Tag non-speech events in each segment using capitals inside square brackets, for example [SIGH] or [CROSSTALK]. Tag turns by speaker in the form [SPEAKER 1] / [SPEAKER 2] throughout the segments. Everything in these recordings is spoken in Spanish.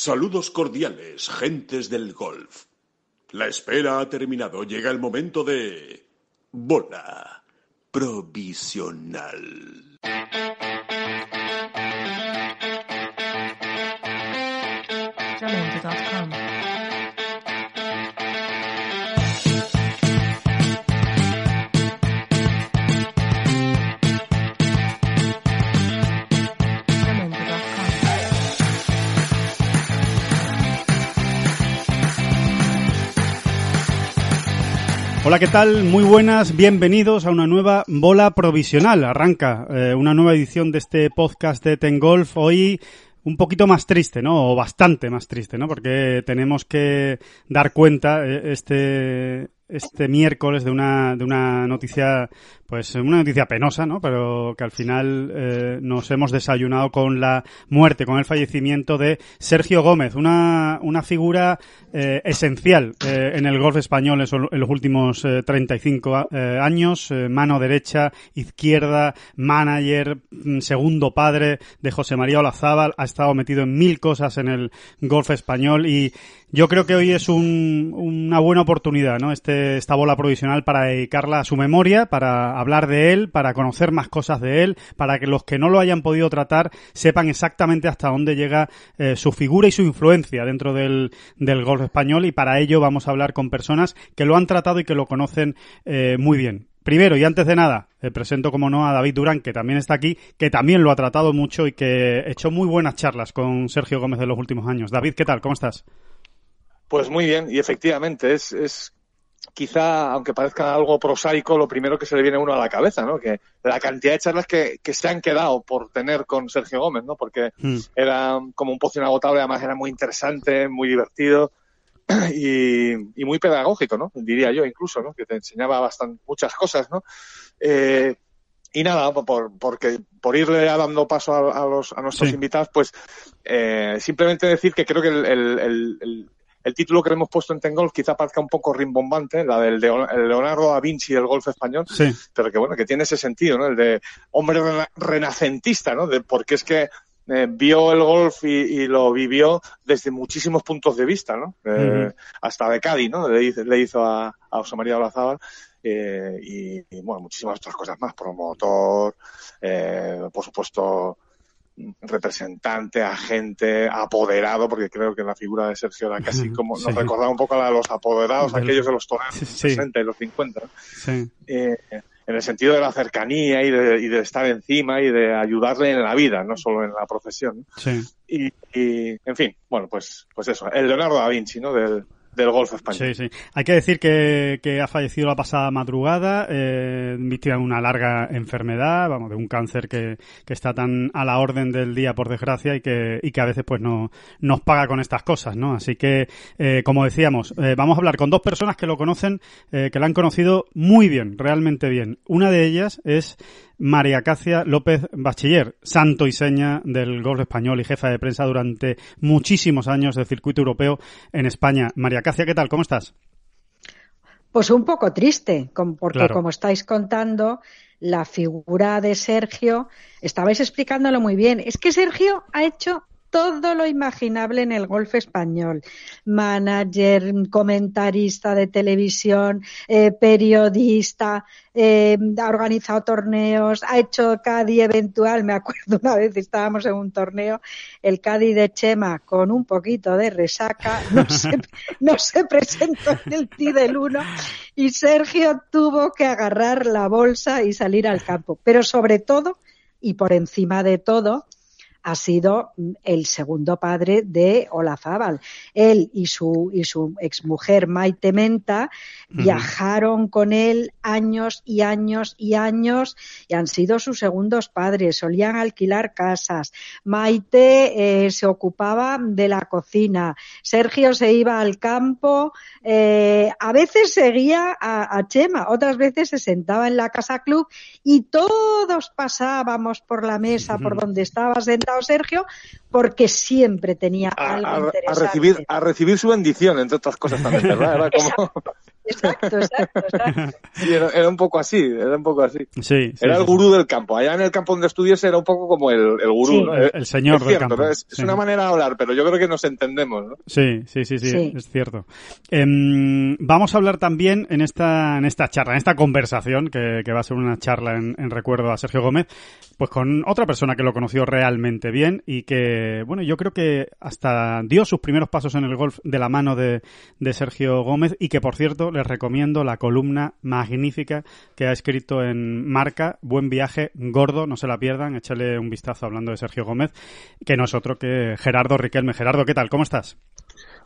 [SPEAKER 1] Saludos cordiales, gentes del golf. La espera ha terminado. Llega el momento de... Bola provisional.
[SPEAKER 2] Hola, ¿qué tal? Muy buenas, bienvenidos a una nueva bola provisional. Arranca eh, una nueva edición de este podcast de Ten Golf. Hoy un poquito más triste, ¿no? O bastante más triste, ¿no? Porque tenemos que dar cuenta eh, este este miércoles de una de una noticia pues una noticia penosa, ¿no? Pero que al final eh, nos hemos desayunado con la muerte, con el fallecimiento de Sergio Gómez, una, una figura eh, esencial eh, en el golf español en, los últimos eh, 35 a- eh, años, eh, mano derecha, izquierda, manager, mm, segundo padre de José María Olazábal, ha estado metido en mil cosas en el golf español y yo creo que hoy es un- una buena oportunidad, ¿no? Este, esta bola provisional para dedicarla a su memoria, para hablar de él, para conocer más cosas de él, para que los que no lo hayan podido tratar sepan exactamente hasta dónde llega eh, su figura y su influencia dentro del, del español y para ello vamos a hablar con personas que lo han tratado y que lo conocen eh, muy bien. Primero y antes de nada, eh, presento como no a David Durán, que también está aquí, que también lo ha tratado mucho y que hecho muy buenas charlas con Sergio Gómez en los últimos años. David, ¿qué tal? ¿Cómo estás?
[SPEAKER 3] Pues muy bien, y efectivamente es quizá, aunque parezca algo prosaico, lo primero que se le viene a uno a la cabeza, ¿no? Que la cantidad de charlas que, que se han quedado por tener con Sergio Gómez, ¿no? Porque
[SPEAKER 2] Hmm.
[SPEAKER 3] era como un pozo inagotable, además era muy interesante, muy divertido [CLEARS THROAT] y, y muy pedagógico, ¿no? Diría yo incluso, ¿no? Que te enseñaba bastante, muchas cosas, ¿no? Eh, y nada, por, porque, por irle dando paso a, a los, a nuestros
[SPEAKER 2] Sí.
[SPEAKER 3] invitados, pues eh, simplemente decir que creo que el, el- el- el- el título que le hemos puesto en Tengolf quizá parezca un poco rimbombante, la del de el Leonardo da Vinci del golf español,
[SPEAKER 2] Sí,
[SPEAKER 3] pero que bueno, que tiene ese sentido, ¿no? El de hombre rena- renacentista, ¿no? De, porque es que eh, vio el golf y, y lo vivió desde muchísimos puntos de vista, ¿no? Eh. Hasta de Cádiz, ¿no? Le, hizo- le hizo a, a José María Olazábal. eh, y, y, bueno, muchísimas otras cosas más, promotor, eh, por supuesto, representante, agente, apoderado, porque creo que la figura de Sergio era casi como,
[SPEAKER 2] Sí.
[SPEAKER 3] nos recordaba un poco a la de los apoderados,
[SPEAKER 2] Del-
[SPEAKER 3] aquellos de los toreros
[SPEAKER 2] Sí.
[SPEAKER 3] 60 y los 50, ¿no?
[SPEAKER 2] sí.
[SPEAKER 3] eh, en el sentido de la cercanía y de, y de estar encima y de ayudarle en la vida, no solo en la profesión. Y, y, en fin, bueno, pues, pues eso, el Leonardo da Vinci, ¿no? Del,
[SPEAKER 2] sí, sí. Hay que decir que, que ha fallecido la pasada madrugada, eh, víctima de una larga enfermedad, vamos, de un cáncer que, que está tan a la orden del día, por desgracia, y que, y que a veces pues no, nos paga con estas cosas, ¿no? Así que, eh, como decíamos, eh, vamos a hablar con dos personas que lo conocen, eh, que lo han conocido muy bien, realmente bien. Una de ellas es María Cacia López Bachiller, santo y seña del golf español y jefa de prensa durante muchísimos años del circuito europeo en España. María Cacia, ¿qué tal? ¿Cómo estás?
[SPEAKER 4] Pues un poco triste, porque
[SPEAKER 2] Claro.
[SPEAKER 4] como estáis contando, la figura de Sergio, estabais explicándolo muy bien. Es que Sergio ha hecho todo lo imaginable en el golf español. Manager, comentarista de televisión, eh, periodista, eh, ha organizado torneos, ha hecho Cádiz eventual. Me acuerdo una vez estábamos en un torneo, el Cádiz de Chema con un poquito de resaca, no se, [LAUGHS] no se presentó en el TI del 1 y Sergio tuvo que agarrar la bolsa y salir al campo. Pero sobre todo, y por encima de todo, ha sido mm, el segundo padre de Olazábal. Él y su, y su exmujer Maite Menta viajaron con él años y años y años y han sido sus segundos padres. Solían alquilar casas. Maite eh, se ocupaba de la cocina. Sergio se iba al campo. eh, a veces seguía a, a Chema, otras veces se sentaba en la casa club y todos pasábamos por la mesa por donde estaba sentado Sergio porque siempre tenía
[SPEAKER 3] A,
[SPEAKER 4] algo
[SPEAKER 3] a- a
[SPEAKER 4] interesante.
[SPEAKER 3] recibir, a recibir su bendición, entre otras cosas también, ¿verdad? Era como...
[SPEAKER 4] exacto, exacto, exacto. [LAUGHS]
[SPEAKER 3] Sí, era, era un poco así, era un poco así.
[SPEAKER 2] Sí, sí,
[SPEAKER 3] Era
[SPEAKER 2] sí,
[SPEAKER 3] el gurú del campo. Allá en el campo donde estudiese era un poco como el, el gurú.
[SPEAKER 4] Sí.
[SPEAKER 3] ¿no?
[SPEAKER 2] El- el señor
[SPEAKER 3] es
[SPEAKER 2] del
[SPEAKER 3] cierto,
[SPEAKER 2] campo.
[SPEAKER 3] ¿no? Es, una manera de hablar, pero yo creo que nos entendemos, ¿no?
[SPEAKER 2] Sí, sí, sí, sí,
[SPEAKER 4] Sí.
[SPEAKER 2] es cierto. Em, vamos a hablar también en esta, en esta charla, en esta conversación, que, que va a ser una charla en, en recuerdo a Sergio Gómez, pues con otra persona que lo conoció realmente bien y que, bueno, yo creo que hasta dio sus primeros pasos en el golf de la mano de, de Sergio Gómez y que, por cierto, les recomiendo la columna magnífica que ha escrito en Marca, Buen Viaje, Gordo, no se la pierdan, échale un vistazo hablando de Sergio Gómez, que no es otro que Gerardo Riquelme. Gerardo, ¿qué tal? ¿Cómo estás?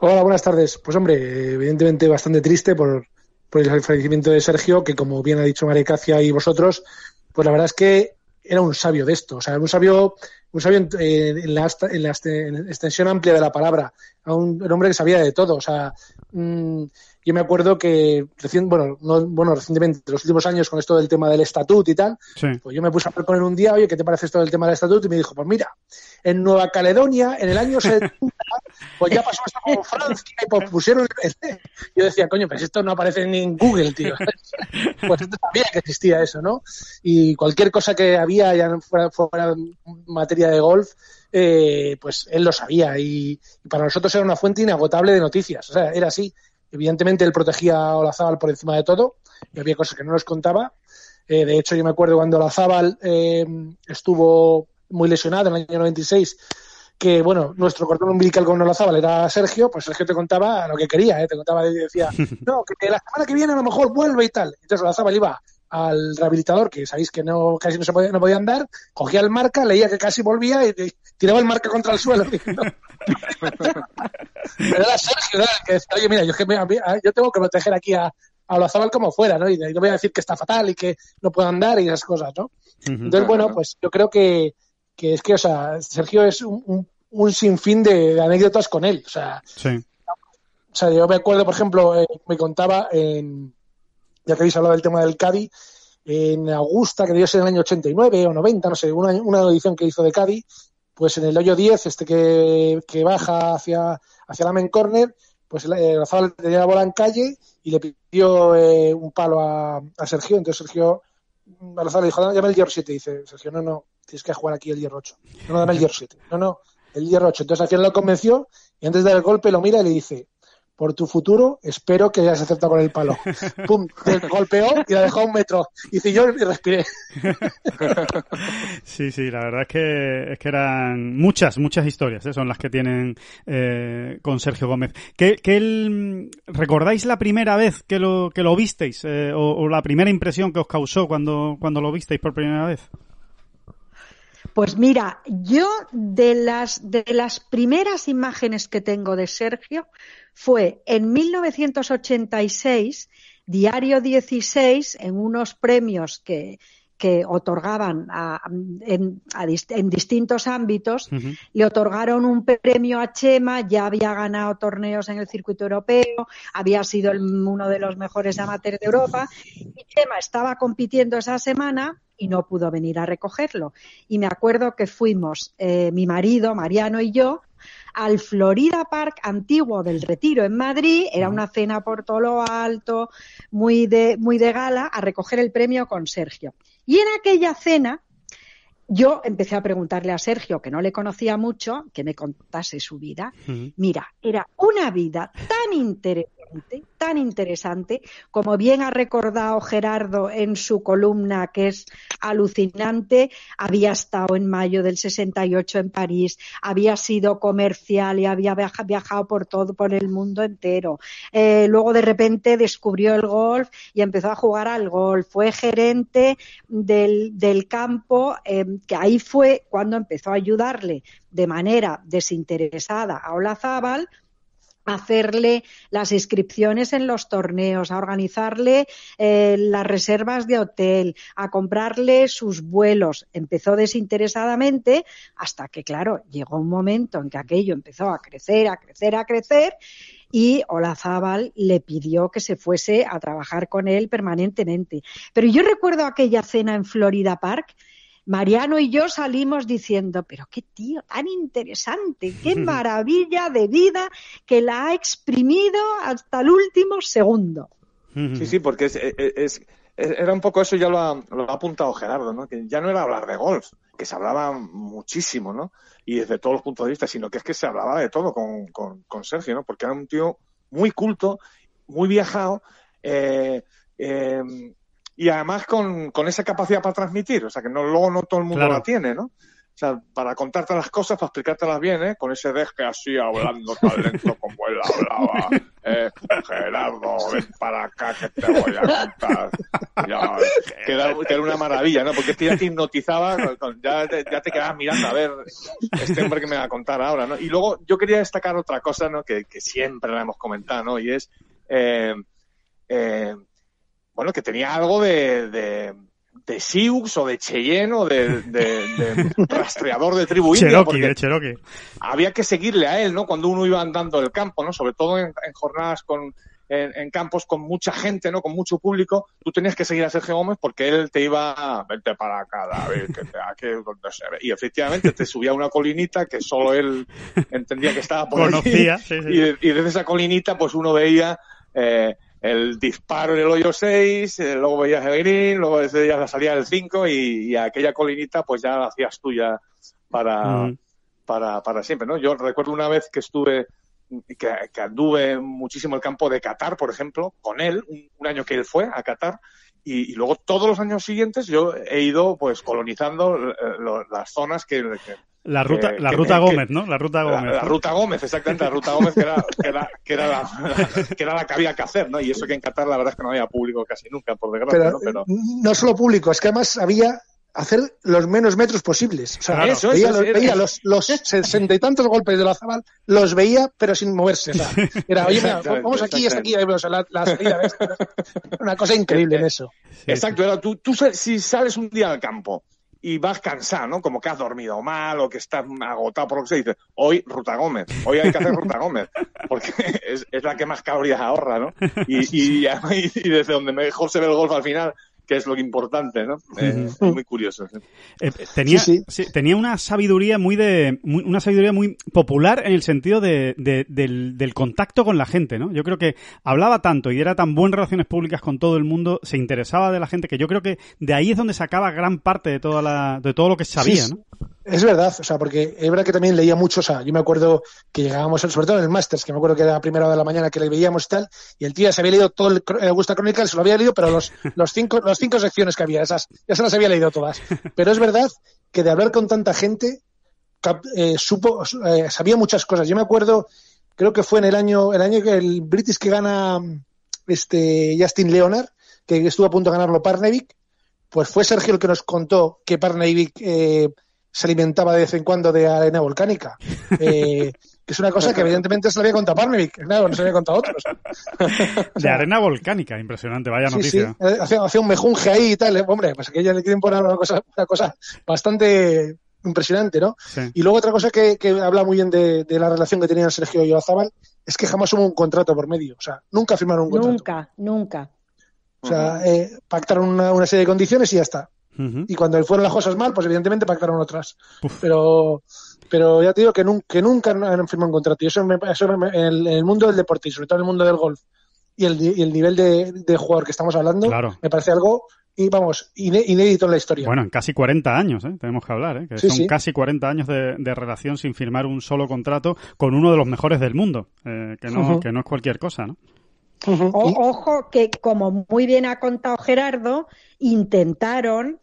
[SPEAKER 5] Hola, buenas tardes. Pues hombre, evidentemente bastante triste por, por el fallecimiento de Sergio, que como bien ha dicho Maricacia y vosotros, pues la verdad es que era un sabio de esto, o sea, un sabio, un sabio en, en la, en la en extensión amplia de la palabra, un, un hombre que sabía de todo, o sea, mm, yo me acuerdo que recién, bueno, no, bueno, recientemente, en los últimos años con esto del tema del estatuto y tal,
[SPEAKER 2] Sí.
[SPEAKER 5] pues yo me puse a proponer un día, oye, ¿qué te parece esto del tema del estatuto? Y me dijo, pues mira, en Nueva Caledonia, en el año 70, pues ya pasó esto con Francia y pues pusieron... el- Yo decía, coño, pues esto no aparece ni en Google, tío. [LAUGHS] Pues esto sabía que existía eso, ¿no? Y cualquier cosa que había, ya fuera, fuera materia de golf, eh, pues él lo sabía y, y para nosotros era una fuente inagotable de noticias. O sea, era así. Evidentemente él protegía a Olazábal por encima de todo y había cosas que no nos contaba. Eh, de hecho, yo me acuerdo cuando Olazábal eh, estuvo muy lesionado en el año 96, que bueno, nuestro cordón umbilical con Olazábal era Sergio, pues Sergio te contaba lo que quería, ¿eh? te contaba y decía, [LAUGHS] no, que la semana que viene a lo mejor vuelve y tal. Entonces Olazábal iba al rehabilitador, que sabéis que no casi no se podía, no podía andar, cogía el marca, leía que casi volvía y tiraba el marca contra el suelo. diciendo, Pero era Sergio, que decía, oye, mira, yo, es que me- yo tengo que proteger aquí a, a Olazábal como fuera, ¿no? Y no voy a decir que está fatal y que no puede andar y esas cosas, ¿no? Entonces, bueno, pues yo creo que, que es que, o sea, Sergio es un, un, un sinfín de, de anécdotas con él. O sea,
[SPEAKER 2] Sí.
[SPEAKER 5] o sea, yo me acuerdo, por ejemplo, eh, me contaba, en, ya que habéis hablado del tema del Cádiz, en Augusta, que debió ser en el año 89 o 90, no sé, una, una edición que hizo de Cádiz, pues en el hoyo 10, este que, que baja hacia, hacia la main corner, pues eh, Razabal tenía la bola en calle y le pidió eh, un palo a, a Sergio. Entonces Sergio, Razabal le dijo, "Dame- el hierro 7. Dice Sergio, no, no, tienes que jugar aquí el hierro 8. No, no, dame el hierro 7. No, no, el hierro 8. Entonces al final lo convenció y antes de dar el golpe lo mira y le dice, por tu futuro, espero que hayas acertado con el palo. [LAUGHS] Pum, te golpeó y la dejó a un metro. Y dice yo y respiré. [LAUGHS]
[SPEAKER 2] Sí, sí, la verdad es que, es que eran muchas, muchas historias, ¿eh? son las que tienen eh, con Sergio Gómez. ¿Qué, qué el- ¿Recordáis la primera vez que lo, que lo visteis? eh, o, o la primera impresión que os causó cuando, cuando lo visteis por primera vez?
[SPEAKER 4] Pues mira, yo de las, de las primeras imágenes que tengo de Sergio fue en 1986, Diario 16, en unos premios que, que otorgaban a- en, a en distintos ámbitos, le otorgaron un premio a Chema, ya había ganado torneos en el circuito europeo, había sido el- uno de los mejores amateurs de Europa y Chema estaba compitiendo esa semana y no pudo venir a recogerlo. Y me acuerdo que fuimos eh, mi marido, Mariano y yo al Florida Park antiguo del Retiro en Madrid, era una cena por todo lo alto, muy de, muy de gala, a recoger el premio con Sergio. Y en aquella cena yo empecé a preguntarle a Sergio, que no le conocía mucho, que me contase su vida. Mira, era una vida tan interesante, tan interesante, como bien ha recordado Gerardo en su columna, que es alucinante. Había estado en mayo del 68 en París, había sido comercial y había viaja- viajado por todo, por el mundo entero. Eh, luego de repente descubrió el golf y empezó a jugar al golf. Fue gerente del, campo, eh, que ahí fue cuando empezó a ayudarle de manera desinteresada a Olazábal hacerle las inscripciones en los torneos, a organizarle eh, las reservas de hotel, a comprarle sus vuelos. Empezó desinteresadamente hasta que, claro, llegó un momento en que aquello empezó a crecer, a crecer, a crecer y Olazábal le pidió que se fuese a trabajar con él permanentemente. Pero yo recuerdo aquella cena en Florida Park. Mariano y yo salimos diciendo, pero qué tío tan interesante, qué [LAUGHS] maravilla de vida que la ha exprimido hasta el último segundo.
[SPEAKER 3] Sí, sí, porque es, es- es- era un poco eso, ya lo ha, lo ha apuntado Gerardo, ¿no? Que ya no era hablar de golf, que se hablaba muchísimo, ¿no? Y desde todos los puntos de vista, sino que es que se hablaba de todo con, con, con Sergio, ¿no? Porque era un tío muy culto, muy viajado, eh, eh, y además con, con esa capacidad para transmitir, o sea, que no, luego no todo el mundo
[SPEAKER 2] Claro.
[SPEAKER 3] la tiene, ¿no? O sea, para contarte las cosas, para explicártelas bien, ¿eh? Con ese deje así, hablando tan lento como él hablaba. [LAUGHS] Eh, Gerardo, ven para acá que te voy a contar. Ya, que, era, que era una maravilla, ¿no? Porque este ya te hipnotizaba, ya, te, ya te quedabas mirando a ver este hombre que me va a contar ahora, ¿no? Y luego yo quería destacar otra cosa, ¿no? Que, que siempre la hemos comentado, ¿no? Y es, eh, eh, bueno, que tenía algo de, de, de Sioux o de Cheyenne o de, de- de [LAUGHS] rastreador de tribu india,
[SPEAKER 2] Cherokee, de Cherokee.
[SPEAKER 3] había que seguirle a él, ¿no? Cuando uno iba andando el campo, ¿no? Sobre todo en, en jornadas con, en, en campos con mucha gente, ¿no? Con mucho público, tú tenías que seguir a Sergio Gómez porque él te iba a vente para acá, David, que te aquí. Y efectivamente te subía a una colinita que solo él entendía que estaba por allí.
[SPEAKER 2] Conocía, sí, sí.
[SPEAKER 3] Y, y desde esa colinita, pues uno veía eh, el disparo en el hoyo 6, eh, luego veías el green, luego desde ya la salida del 5 y, y aquella colinita pues ya la hacías tuya para,
[SPEAKER 2] Ujú.
[SPEAKER 3] para, para siempre, ¿no? Yo recuerdo una vez que estuve, que, que anduve muchísimo el campo de Qatar, por ejemplo, con él, un, un año que él fue a Qatar, y, y luego todos los años siguientes yo he ido pues colonizando eh, lo- las zonas que, que-
[SPEAKER 2] La ruta,
[SPEAKER 3] que-
[SPEAKER 2] la
[SPEAKER 3] que-
[SPEAKER 2] ruta
[SPEAKER 3] que-
[SPEAKER 2] Gómez, ¿no? La ruta Gómez.
[SPEAKER 3] la ruta Gómez, exactamente, la ruta Gómez que era, que era, que era, la, [LAUGHS] que era la que había que hacer, ¿no? Y eso que en Qatar la verdad es que no había público casi nunca, por desgracia,
[SPEAKER 5] Pero,
[SPEAKER 3] ¿no? Pero
[SPEAKER 5] no solo público, es que además había hacer los menos metros posibles. O sea,
[SPEAKER 2] Claro.
[SPEAKER 3] Eso,
[SPEAKER 5] veía,
[SPEAKER 3] eso,
[SPEAKER 5] los, veía los, los sesenta y tantos golpes de la Zabal, los veía, pero sin moverse. O sea, era, oye, mira, vamos aquí, hasta aquí, o sea, la, la salida de. Una cosa increíble en eso.
[SPEAKER 3] Exacto, era tú, tú si sales un día al campo y vas cansado, ¿no? Como que has dormido mal o que estás agotado por lo que se dice, hoy Ruta Gómez, hoy hay que hacer Ruta Gómez, [LAUGHS] porque es, es la que más calorías ahorra, ¿no? Y, y, [LAUGHS] y desde donde mejor se ve el golf al final, que es lo importante, ¿no? Eh, es muy curioso. ¿sí?
[SPEAKER 2] Eh, tenía,
[SPEAKER 5] Sí,
[SPEAKER 2] sí, tenía una sabiduría muy de muy- una sabiduría muy popular en el sentido de, de- del, del contacto con la gente, ¿no? Yo creo que hablaba tanto y era tan buen relaciones públicas con todo el mundo, se interesaba de la gente que yo creo que de ahí es donde sacaba gran parte de toda la de todo lo que sabía,
[SPEAKER 5] Sí,
[SPEAKER 2] ¿no?
[SPEAKER 5] Es verdad, o sea, porque es verdad que también leía mucho, o sea, yo me acuerdo que llegábamos, sobre todo en el Masters, que me acuerdo que era la primera hora de la mañana que le veíamos y tal, y el tío ya se había leído todo el el Augusta Chronicle, se lo había leído, pero los, [LAUGHS] los cinco, las cinco secciones que había, esas, ya se las había leído todas. Pero es verdad que de hablar con tanta gente, eh, supo, eh, sabía muchas cosas. Yo me acuerdo, creo que fue en el año, el año que el British que gana este Justin Leonard, que estuvo a punto de ganarlo Parnevik, pues fue Sergio el que nos contó que Parnevik eh, se alimentaba de vez en cuando de arena volcánica. [LAUGHS] Eh, que es una cosa que evidentemente se le había contado Parnevik, claro, no se había contado a otros. [LAUGHS]
[SPEAKER 2] De arena volcánica, impresionante, vaya
[SPEAKER 5] Sí, sí,
[SPEAKER 2] noticia.
[SPEAKER 5] eh, hacía, hacía un mejunje ahí y tal, eh, hombre, pues que ella le quieren poner una cosa, una cosa bastante impresionante, ¿no?
[SPEAKER 2] Sí.
[SPEAKER 5] Y luego otra cosa que, que habla muy bien de, de la relación que tenían Sergio y Ozábal es que jamás hubo un contrato por medio, o sea, nunca firmaron un contrato.
[SPEAKER 4] Nunca, nunca.
[SPEAKER 5] O sea, eh, pactaron una, una serie de condiciones y ya está. Y cuando fueron las cosas mal, pues evidentemente pactaron otras.
[SPEAKER 2] Uf.
[SPEAKER 5] Pero, pero ya te digo que, nun- que nunca han firmado un contrato. Y eso, me, eso me- en, el, en el mundo del deporte y sobre todo en el mundo del golf y el, y el nivel de, de jugador que estamos hablando,
[SPEAKER 2] Claro.
[SPEAKER 5] me parece algo, y vamos, iné- inédito en la historia.
[SPEAKER 2] Bueno, en casi 40 años, ¿eh? tenemos que hablar, ¿eh? que
[SPEAKER 5] Sí,
[SPEAKER 2] son
[SPEAKER 5] sí.
[SPEAKER 2] casi 40 años de, de relación sin firmar un solo contrato con uno de los mejores del mundo, eh, que, no,
[SPEAKER 5] Ujú.
[SPEAKER 2] que no es cualquier cosa, ¿no?
[SPEAKER 4] O- ojo que, como muy bien ha contado Gerardo, intentaron,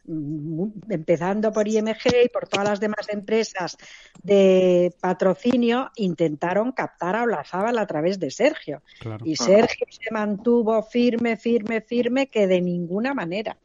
[SPEAKER 4] empezando por IMG y por todas las demás empresas de patrocinio, intentaron captar a Olazábal a través de Sergio.
[SPEAKER 2] Claro.
[SPEAKER 4] Y Sergio se mantuvo firme, firme, firme, que de ninguna manera.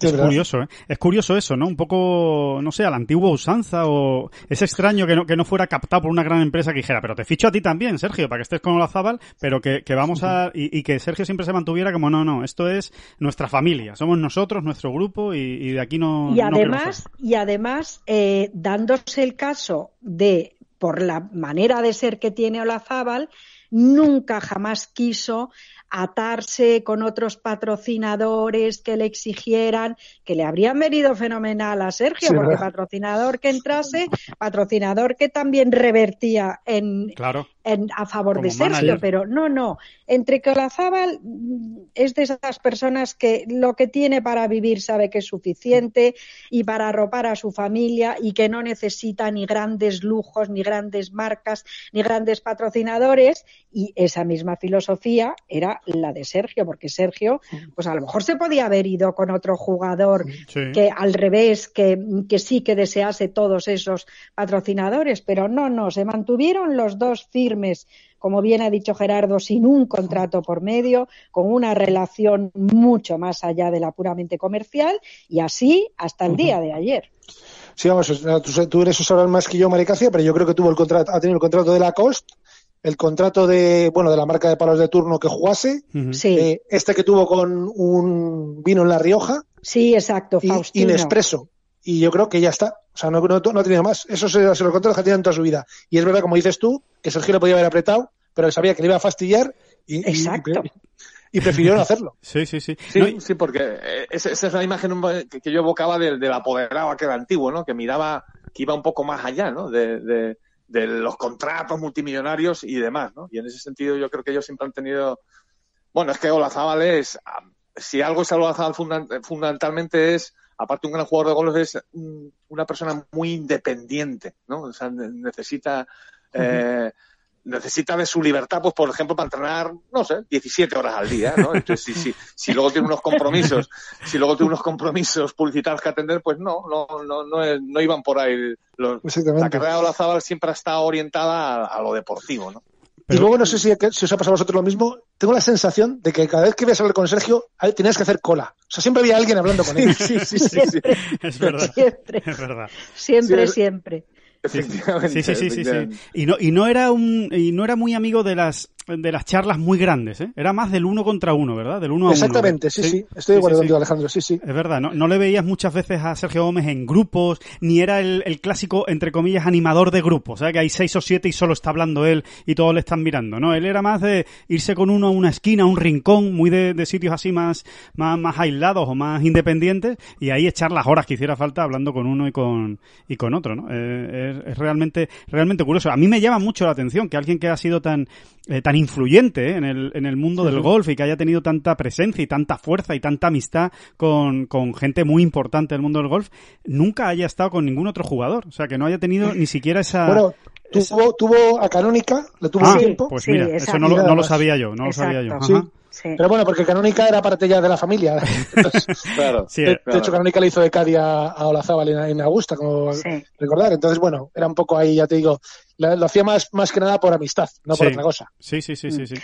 [SPEAKER 5] Es verdad.
[SPEAKER 2] curioso, ¿eh? Es curioso eso, ¿no? Un poco, no sé, a la antigua usanza o... Es extraño que no, que no fuera captado por una gran empresa que dijera, pero te ficho a ti también, Sergio, para que estés con Olazábal, pero que, que vamos a... Y, y que Sergio siempre se mantuviera como, no, no, esto es nuestra familia, somos nosotros, nuestro grupo y, y de aquí no...
[SPEAKER 4] Y
[SPEAKER 2] no
[SPEAKER 4] además, y además eh, dándose el caso de por la manera de ser que tiene Olazábal, nunca jamás quiso atarse con otros patrocinadores que le exigieran, que le habrían venido fenomenal a Sergio,
[SPEAKER 5] Sí,
[SPEAKER 4] porque
[SPEAKER 5] ¿verdad?
[SPEAKER 4] patrocinador que entrase, patrocinador que también revertía en,
[SPEAKER 2] Claro.
[SPEAKER 4] en- a favor de Sergio,
[SPEAKER 2] manager.
[SPEAKER 4] pero no, no. Entre que Olazábal mm, es de esas personas que lo que tiene para vivir sabe que es suficiente y para arropar a su familia y que no necesita ni grandes lujos, ni grandes marcas, ni grandes patrocinadores y esa misma filosofía era la de Sergio, porque Sergio, pues a lo mejor se podía haber ido con otro jugador
[SPEAKER 2] Sí.
[SPEAKER 4] que al revés, que, que sí que desease todos esos patrocinadores, pero no, no, se mantuvieron los dos firmes, como bien ha dicho Gerardo, sin un contrato por medio, con una relación mucho más allá de la puramente comercial y así hasta el día de ayer.
[SPEAKER 5] Sí, vamos, tú, eres sabrás más que yo, Maricacia, pero yo creo que tuvo el contrato, ha tenido el contrato de Lacoste, el contrato de, bueno, de la marca de palos de turno que jugase.
[SPEAKER 4] Sí,
[SPEAKER 5] eh, este que tuvo con un vino en La Rioja
[SPEAKER 4] sí, exacto,
[SPEAKER 5] y
[SPEAKER 4] Faustino.
[SPEAKER 5] Y yo creo que ya está. O sea, no, no, no ha tenido más. Eso se, se lo contratos que ha tenido en toda su vida. Y es verdad, como dices tú, que Sergio le podía haber apretado, pero él sabía que le iba a fastidiar y, y-
[SPEAKER 4] Exacto.
[SPEAKER 5] y, prefirió no hacerlo. [LAUGHS]
[SPEAKER 2] Sí, sí, sí.
[SPEAKER 3] Sí,
[SPEAKER 2] No, y-
[SPEAKER 3] sí, porque esa, es la imagen que, que yo evocaba del, del apoderado aquel antiguo, ¿no? Que miraba, que iba un poco más allá, ¿no? De, de- de los contratos multimillonarios y demás, ¿no? Y en ese sentido yo creo que ellos siempre han tenido... Bueno, es que Olazábal es... Si algo es Olazábal funda- fundamentalmente es, aparte de un gran jugador de golf, es una persona muy independiente, ¿no? O sea, ne- necesita... eh, necesita de su libertad, pues por ejemplo, para entrenar, no sé, 17 horas al día, ¿no? Entonces, si, si, si luego tiene unos compromisos, si luego tiene unos compromisos publicitarios que atender, pues no, no, no, no, no iban por ahí. Los- la carrera de Olazábal siempre ha estado orientada a, a lo deportivo, ¿no?
[SPEAKER 5] Y luego no sé si, si os ha pasado a vosotros lo mismo. Tengo la sensación de que cada vez que ibas a hablar con Sergio, tenías que hacer cola. O sea, siempre había alguien hablando con él.
[SPEAKER 3] Sí, sí, sí, sí,
[SPEAKER 4] Siempre, [LAUGHS]
[SPEAKER 2] es verdad.
[SPEAKER 4] siempre,
[SPEAKER 2] Es verdad.
[SPEAKER 4] siempre,
[SPEAKER 3] Sí,
[SPEAKER 4] siempre.
[SPEAKER 3] Efectivamente.
[SPEAKER 2] Sí, sí, sí, sí, sí. Y no, y no era un, y no era muy amigo de las, de las charlas muy grandes, ¿eh? Era más del uno contra uno, ¿verdad? Del uno a uno.
[SPEAKER 5] Exactamente, sí, sí. Estoy de acuerdo contigo, Alejandro. Sí, sí.
[SPEAKER 2] Es verdad, no, no le veías muchas veces a Sergio Gómez en grupos, ni era el, el clásico, entre comillas, animador de grupos, ¿sabes? Que hay seis o siete y solo está hablando él y todos le están mirando, ¿no? Él era más de irse con uno a una esquina, a un rincón, muy de, de sitios así más, más, más aislados o más independientes, y ahí echar las horas que hiciera falta hablando con uno y con, y con otro, ¿no? Eh, es, es realmente, realmente curioso. A mí me llama mucho la atención que alguien que ha sido tan, eh, tan influyente ¿eh? en, el, en el mundo del golf y que haya tenido tanta presencia y tanta fuerza y tanta amistad con, con gente muy importante del mundo del golf, nunca haya estado con ningún otro jugador. O sea, que no haya tenido ni siquiera esa...
[SPEAKER 5] Bueno,
[SPEAKER 2] esa-
[SPEAKER 5] tuvo, tuvo a Canónica, le tuvo
[SPEAKER 2] Ah,
[SPEAKER 5] un tiempo.
[SPEAKER 2] pues
[SPEAKER 4] Sí,
[SPEAKER 2] mira, eso no lo, no sabía yo, no lo sabía yo. Ajá.
[SPEAKER 4] Sí.
[SPEAKER 5] Pero bueno, porque Canónica era parte ya de la familia. [LAUGHS] Entonces,
[SPEAKER 3] Claro.
[SPEAKER 2] Sí,
[SPEAKER 5] de, de hecho, Canónica le hizo de Cádiz a, a Olazábal en, en Augusta, como
[SPEAKER 4] Sí.
[SPEAKER 5] recordar. Entonces, bueno, era un poco ahí, ya te digo, lo, lo hacía más, más que nada por amistad, no por
[SPEAKER 2] Sí.
[SPEAKER 5] otra cosa.
[SPEAKER 2] sí, sí, sí, sí, sí.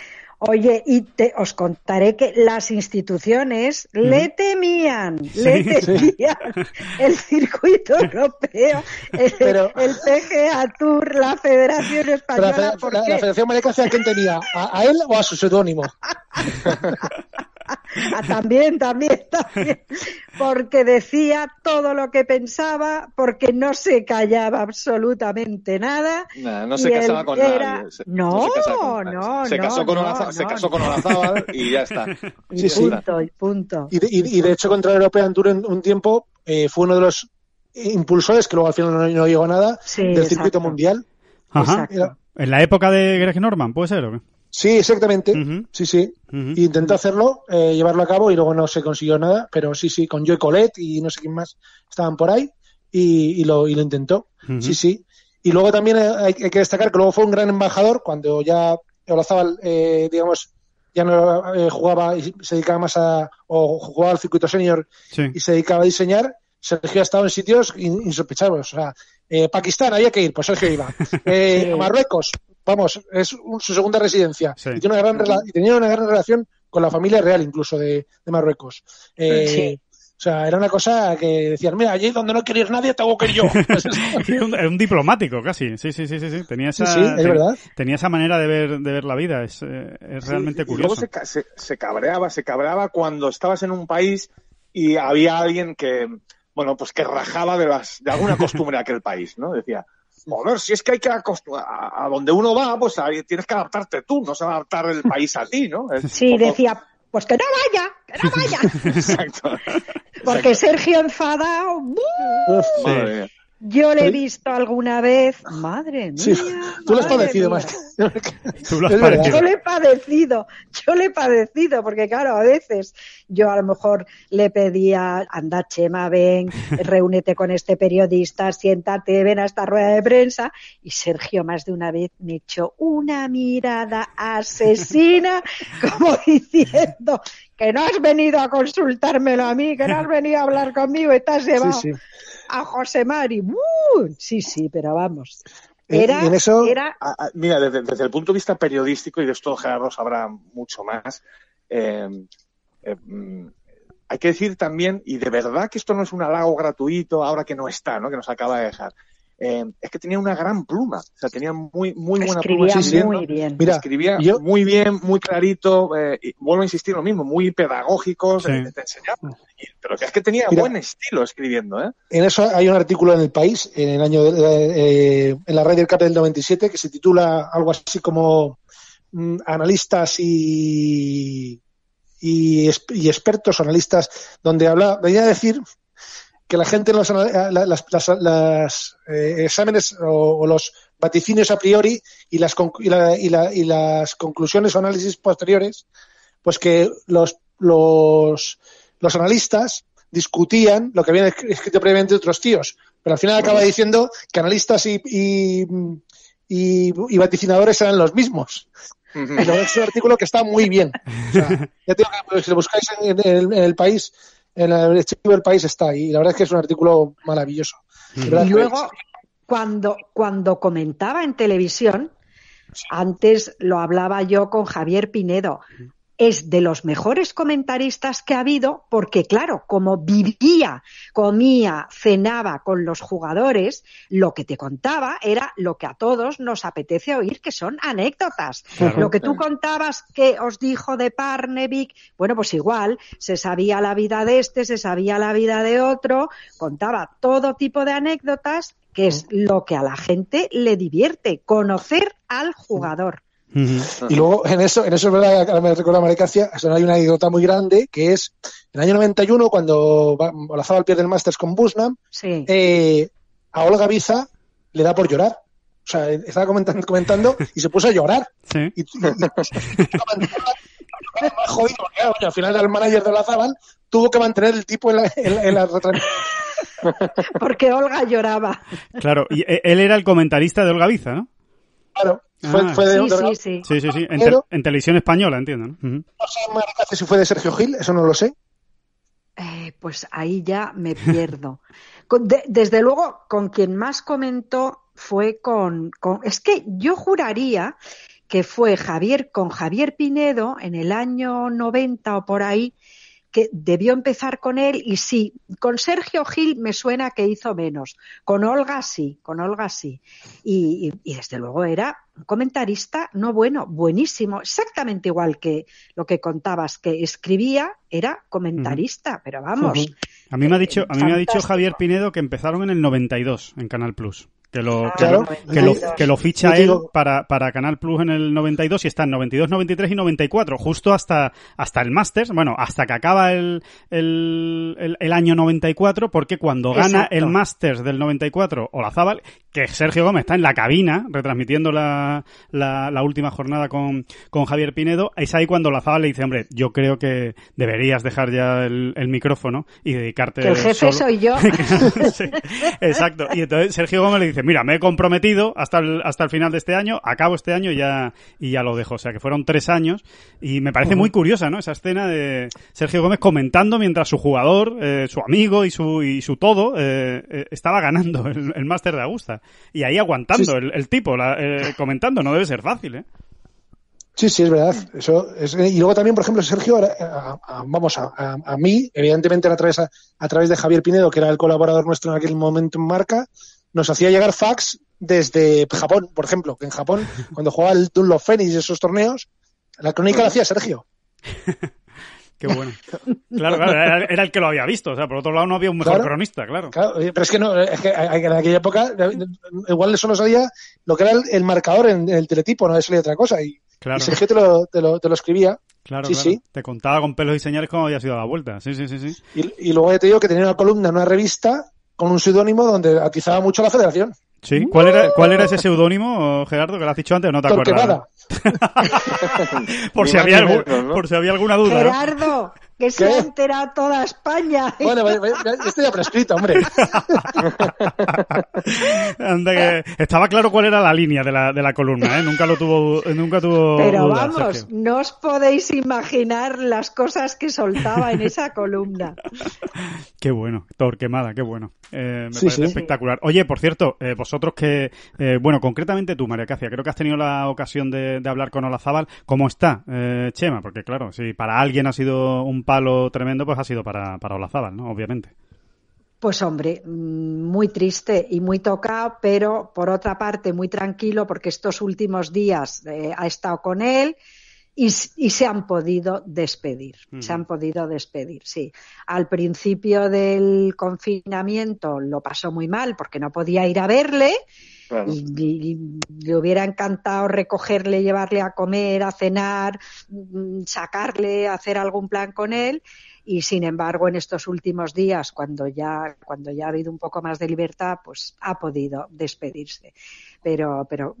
[SPEAKER 4] Oye, y te, os contaré que las instituciones le temían, le temían [LAUGHS] el circuito europeo, el,
[SPEAKER 5] Pero-
[SPEAKER 4] el PGA Tour, la Federación
[SPEAKER 5] Pero la,
[SPEAKER 4] Española,
[SPEAKER 5] fe-
[SPEAKER 4] ¿por
[SPEAKER 5] la-
[SPEAKER 4] qué?
[SPEAKER 5] la Federación Maricacia, ¿a quién tenía? ¿A, a él o a su seudónimo? [LAUGHS]
[SPEAKER 4] Ah, [LAUGHS] también, también, también, porque decía todo lo que pensaba, porque no se callaba absolutamente nada.
[SPEAKER 3] Nah, no se casaba con
[SPEAKER 4] era-
[SPEAKER 3] nadie. Se-
[SPEAKER 4] No,
[SPEAKER 3] se casaba con nadie.
[SPEAKER 4] no,
[SPEAKER 3] se casó
[SPEAKER 4] no,
[SPEAKER 3] con
[SPEAKER 4] no,
[SPEAKER 3] Olaza- se
[SPEAKER 4] no,
[SPEAKER 3] casó
[SPEAKER 4] no.
[SPEAKER 3] con Olazábal y ya está. [LAUGHS]
[SPEAKER 4] Y
[SPEAKER 5] Sí, sí.
[SPEAKER 4] punto, y punto.
[SPEAKER 5] Y de, y- y de hecho, contra el European Tour en un tiempo eh, fue uno de los impulsores, que luego al final no, no llegó a nada,
[SPEAKER 4] Sí,
[SPEAKER 5] del circuito mundial.
[SPEAKER 2] Ajá. En la época de Greg Norman, ¿puede ser o qué?
[SPEAKER 5] Sí, exactamente. Sí, sí.
[SPEAKER 2] Ujú.
[SPEAKER 5] Y intentó hacerlo, eh, llevarlo a cabo y luego no se consiguió nada, pero sí, sí, con Joy Colette y no sé quién más estaban por ahí y, y lo, y lo intentó. Sí, sí. Y luego también eh, hay, hay que destacar que luego fue un gran embajador cuando ya Olazábal, eh, digamos, ya no eh, jugaba y se dedicaba más a, o jugaba al circuito senior
[SPEAKER 2] Sí.
[SPEAKER 5] y se dedicaba a diseñar. Sergio ha estado en sitios in- insospechados. O sea, eh, Pakistán, había que ir, pues Sergio iba. [LAUGHS] Eh. Marruecos, vamos, es un- su segunda residencia.
[SPEAKER 2] Sí.
[SPEAKER 5] Y, tiene una gran rela- y tenía una gran relación con la familia real, incluso de, de Marruecos. Eh,
[SPEAKER 4] Sí.
[SPEAKER 5] O sea, era una cosa que decían, mira, allí donde no quiere ir nadie, tengo que ir yo. [LAUGHS]
[SPEAKER 2] Era un, era un diplomático casi, sí, sí, sí, sí, sí. Tenía esa,
[SPEAKER 5] Sí, sí, es
[SPEAKER 2] ten-
[SPEAKER 5] verdad.
[SPEAKER 2] tenía esa manera de ver, de ver la vida, es, eh, es realmente
[SPEAKER 3] Sí, y luego
[SPEAKER 2] curioso.
[SPEAKER 3] se, ca- se, se cabreaba, se cabreaba cuando estabas en un país y había alguien que, bueno, pues que rajaba de las, de alguna costumbre de aquel país, ¿no? Decía, Joder, si es que hay que acostu- a, a donde uno va, pues ahí tienes que adaptarte tú, no se va a adaptar el país a ti, ¿no? Es
[SPEAKER 4] Sí,
[SPEAKER 3] poco-
[SPEAKER 4] decía, pues que no vaya, que no [LAUGHS] vaya.
[SPEAKER 3] Exacto.
[SPEAKER 4] Porque Sergio enfadado. Yo le he visto alguna vez, madre mía.
[SPEAKER 5] sí, tú lo has padecido
[SPEAKER 4] mía.
[SPEAKER 5] más que... [LAUGHS]
[SPEAKER 2] Tú lo has padecido.
[SPEAKER 4] Yo le he padecido, yo le he padecido, porque claro, a veces yo a lo mejor le pedía, anda Chema, ven, [LAUGHS] reúnete con este periodista, siéntate, ven a esta rueda de prensa, y Sergio más de una vez me echó una mirada asesina, [LAUGHS] como diciendo que no has venido a consultármelo a mí, que no has venido a hablar conmigo has llevado
[SPEAKER 5] Sí, sí.
[SPEAKER 4] A José Mari. ¡Uh! Sí, sí, pero vamos. Era,
[SPEAKER 5] y en eso-
[SPEAKER 4] era
[SPEAKER 3] Mira, desde, desde el punto de vista periodístico, y de esto Gerardo sabrá mucho más, eh, eh, mm, hay que decir también, y de verdad que esto no es un halago gratuito ahora que no está, ¿no? que nos acaba de dejar, eh, es que tenía una gran pluma, o sea, tenía muy, muy buena pluma
[SPEAKER 4] escribía
[SPEAKER 5] sí, sí.
[SPEAKER 4] muy bien.
[SPEAKER 5] Mira,
[SPEAKER 3] escribía
[SPEAKER 5] yo-
[SPEAKER 3] muy bien, muy clarito, eh, y vuelvo a insistir lo mismo, muy pedagógico,
[SPEAKER 2] Sí.
[SPEAKER 3] te, te enseñaba. Y- pero que es que tenía
[SPEAKER 5] Mira.
[SPEAKER 3] buen estilo escribiendo, ¿eh?
[SPEAKER 5] En eso hay un artículo en El País, en el año de- eh, en la Ryder Cup del 97, que se titula algo así como mm, Analistas y, y, expertos, analistas, donde habla, venía a decir que la gente en los la- las, las- las, eh, exámenes o, o los vaticinios a priori y las, y, la- y la- y las conclusiones o análisis posteriores, pues que los, los, los analistas discutían lo que habían esc- escrito previamente otros tíos, pero al final acaba diciendo que analistas y, y, y, y vaticinadores eran los mismos. La verdad es un artículo que está muy bien. O sea, ya te digo que pues, si lo buscáis en, en el, en el país, en el archivo del país está ahí. Y la verdad es que es un artículo maravilloso. Verdad
[SPEAKER 4] Y luego, cuando, cuando comentaba en televisión, antes lo hablaba yo con Javier Pinedo, es de los mejores comentaristas que ha habido porque, claro, como vivía, comía, cenaba con los jugadores, lo que te contaba era lo que a todos nos apetece oír, que son anécdotas.
[SPEAKER 2] Claro.
[SPEAKER 4] Lo que tú contabas que os dijo de Parnevik, bueno, pues igual, se sabía la vida de este, se sabía la vida de otro, contaba todo tipo de anécdotas, que es lo que a la gente le divierte, conocer al jugador.
[SPEAKER 5] Y luego, en eso, en eso es verdad, ahora me recuerda Maricacia, hay una anécdota muy grande, que es en el año 91, cuando va- Olazábal pierde el Masters con Busnam,
[SPEAKER 4] Sí.
[SPEAKER 5] eh, a Olga Biza le da por llorar. O sea, estaba comentando, comentando y se puso a llorar.
[SPEAKER 2] Sí.
[SPEAKER 5] Y, jodido, porque, al final el manager de Olazábal, tuvo que mantener el tipo en la, en la- en la retransmisión.
[SPEAKER 4] Porque Olga lloraba.
[SPEAKER 2] Claro, y e- él era el comentarista de Olga Biza, ¿no?
[SPEAKER 5] Claro, fue,
[SPEAKER 2] Ah.
[SPEAKER 5] fue de,
[SPEAKER 4] Sí,
[SPEAKER 5] de-
[SPEAKER 4] sí, sí.
[SPEAKER 2] Sí, sí, sí. En,
[SPEAKER 5] Pero-
[SPEAKER 2] te- en televisión española, entiendo, ¿no? Ujú.
[SPEAKER 5] No sé, si fue de Sergio Gil, eso no lo sé.
[SPEAKER 4] Eh, pues ahí ya me pierdo. De- desde luego, con quien más comentó fue con, con- Es que yo juraría que fue Javier con Javier Pinedo en el año 90 o por ahí, que debió empezar con él y sí, con Sergio Gil me suena que hizo menos, con Olga sí, con Olga sí. Y, y- y desde luego era un comentarista, no bueno, buenísimo, exactamente igual que lo que contabas, que escribía, era comentarista, pero vamos.
[SPEAKER 2] A mí me ha dicho, a mí me ha dicho. Javier Pinedo que empezaron en el 92 en Canal Plus. Que lo,
[SPEAKER 4] Ah,
[SPEAKER 2] que,
[SPEAKER 5] Claro.
[SPEAKER 2] lo, que, lo,
[SPEAKER 4] 92.
[SPEAKER 2] que lo ficha él para, para Canal Plus en el 92 y está en 92, 93 y 94, justo hasta, hasta el Masters, bueno, hasta que acaba el, el, el, el año 94, porque cuando gana
[SPEAKER 4] Exacto.
[SPEAKER 2] el Masters del 94, Olazábal, que Sergio Gómez está en la cabina retransmitiendo la, la, la última jornada con, con Javier Pinedo, es ahí cuando Olazábal le dice, hombre, yo creo que deberías dejar ya el, el micrófono y dedicarte
[SPEAKER 4] Que el jefe
[SPEAKER 2] solo- [LAUGHS]
[SPEAKER 4] soy yo.
[SPEAKER 2] Sí, exacto. Y entonces Sergio Gómez le dice, mira, me he comprometido hasta el, hasta el final de este año, acabo este año y ya, y ya lo dejo. O sea, que fueron tres años y me parece muy curiosa, ¿no? Esa escena de Sergio Gómez comentando mientras su jugador, eh, su amigo y su, y su todo eh, eh, estaba ganando el, el máster de Augusta. Y ahí aguantando
[SPEAKER 5] Sí, sí.
[SPEAKER 2] El, el tipo, la- eh, comentando. No debe ser fácil, ¿eh?
[SPEAKER 5] Sí, sí, es verdad. Eso es- y luego también, por ejemplo, Sergio, ahora, a- a- vamos, a, a- mí, evidentemente a través, a, través de Javier Pinedo, que era el colaborador nuestro en aquel momento en Marca, nos hacía llegar fax desde Japón, por ejemplo, que en Japón, cuando jugaba el Dunlop Phoenix y esos torneos, la crónica la hacía Sergio. [LAUGHS]
[SPEAKER 2] Qué bueno. Claro, claro, era, era el que lo había visto. O sea, por otro lado no había un mejor
[SPEAKER 5] Claro.
[SPEAKER 2] cronista, claro.
[SPEAKER 5] Claro, pero es que no, es que en aquella época igual solo salía lo que era el, el marcador en, el teletipo, no salía otra cosa. Y,
[SPEAKER 2] Claro,
[SPEAKER 5] y Sergio te lo, te lo, te lo escribía.
[SPEAKER 2] claro,
[SPEAKER 5] sí,
[SPEAKER 2] claro.
[SPEAKER 5] sí.
[SPEAKER 2] Te contaba con pelos y señales cómo había sido la vuelta. Sí, sí, sí, sí.
[SPEAKER 5] Y, y luego ya te digo que tenía una columna en una revista con un seudónimo donde atizaba mucho a la federación.
[SPEAKER 2] Sí. ¿Cuál era, cuál era ese seudónimo, Gerardo, que lo has dicho antes? No te acuerdas. [LAUGHS] Por si, había algún-
[SPEAKER 3] menos, ¿no?
[SPEAKER 2] por si había alguna duda. ¿no?
[SPEAKER 4] Que se ha enterado toda España. [LAUGHS]
[SPEAKER 5] Bueno, vaya, vaya, ya esto ya prescrito, hombre. [LAUGHS]
[SPEAKER 2] Anda que- estaba claro cuál era la línea de la, de la columna, ¿eh? Nunca lo tuvo, nunca tuvo
[SPEAKER 4] Pero
[SPEAKER 2] duda,
[SPEAKER 4] vamos,
[SPEAKER 2] Sergio.
[SPEAKER 4] no os podéis imaginar las cosas que soltaba en esa columna. [LAUGHS]
[SPEAKER 2] Qué bueno, Torquemada, qué bueno. Eh, me
[SPEAKER 5] Sí,
[SPEAKER 2] parece
[SPEAKER 5] sí.
[SPEAKER 2] espectacular. Oye, por cierto, eh, vosotros que, eh, bueno, concretamente tú, María Cacia, creo que has tenido la ocasión de, de hablar con Olazábal. ¿Cómo está, eh, Chema? Porque claro, si para alguien ha sido un palo tremendo, pues ha sido para, para Olazábal, ¿no? Obviamente.
[SPEAKER 4] Pues hombre, mm, muy triste y muy tocado, pero por otra parte muy tranquilo porque estos últimos días eh, ha estado con él y, y se han podido despedir. Se han podido despedir, sí. Al principio del confinamiento lo pasó muy mal porque no podía ir a verle
[SPEAKER 3] Claro.
[SPEAKER 4] y, le hubiera encantado recogerle, llevarle a comer, a cenar, mm, sacarle, hacer algún plan con él. Y sin embargo, en estos últimos días, cuando ya, cuando ya ha habido un poco más de libertad, pues ha podido despedirse. Pero, pero,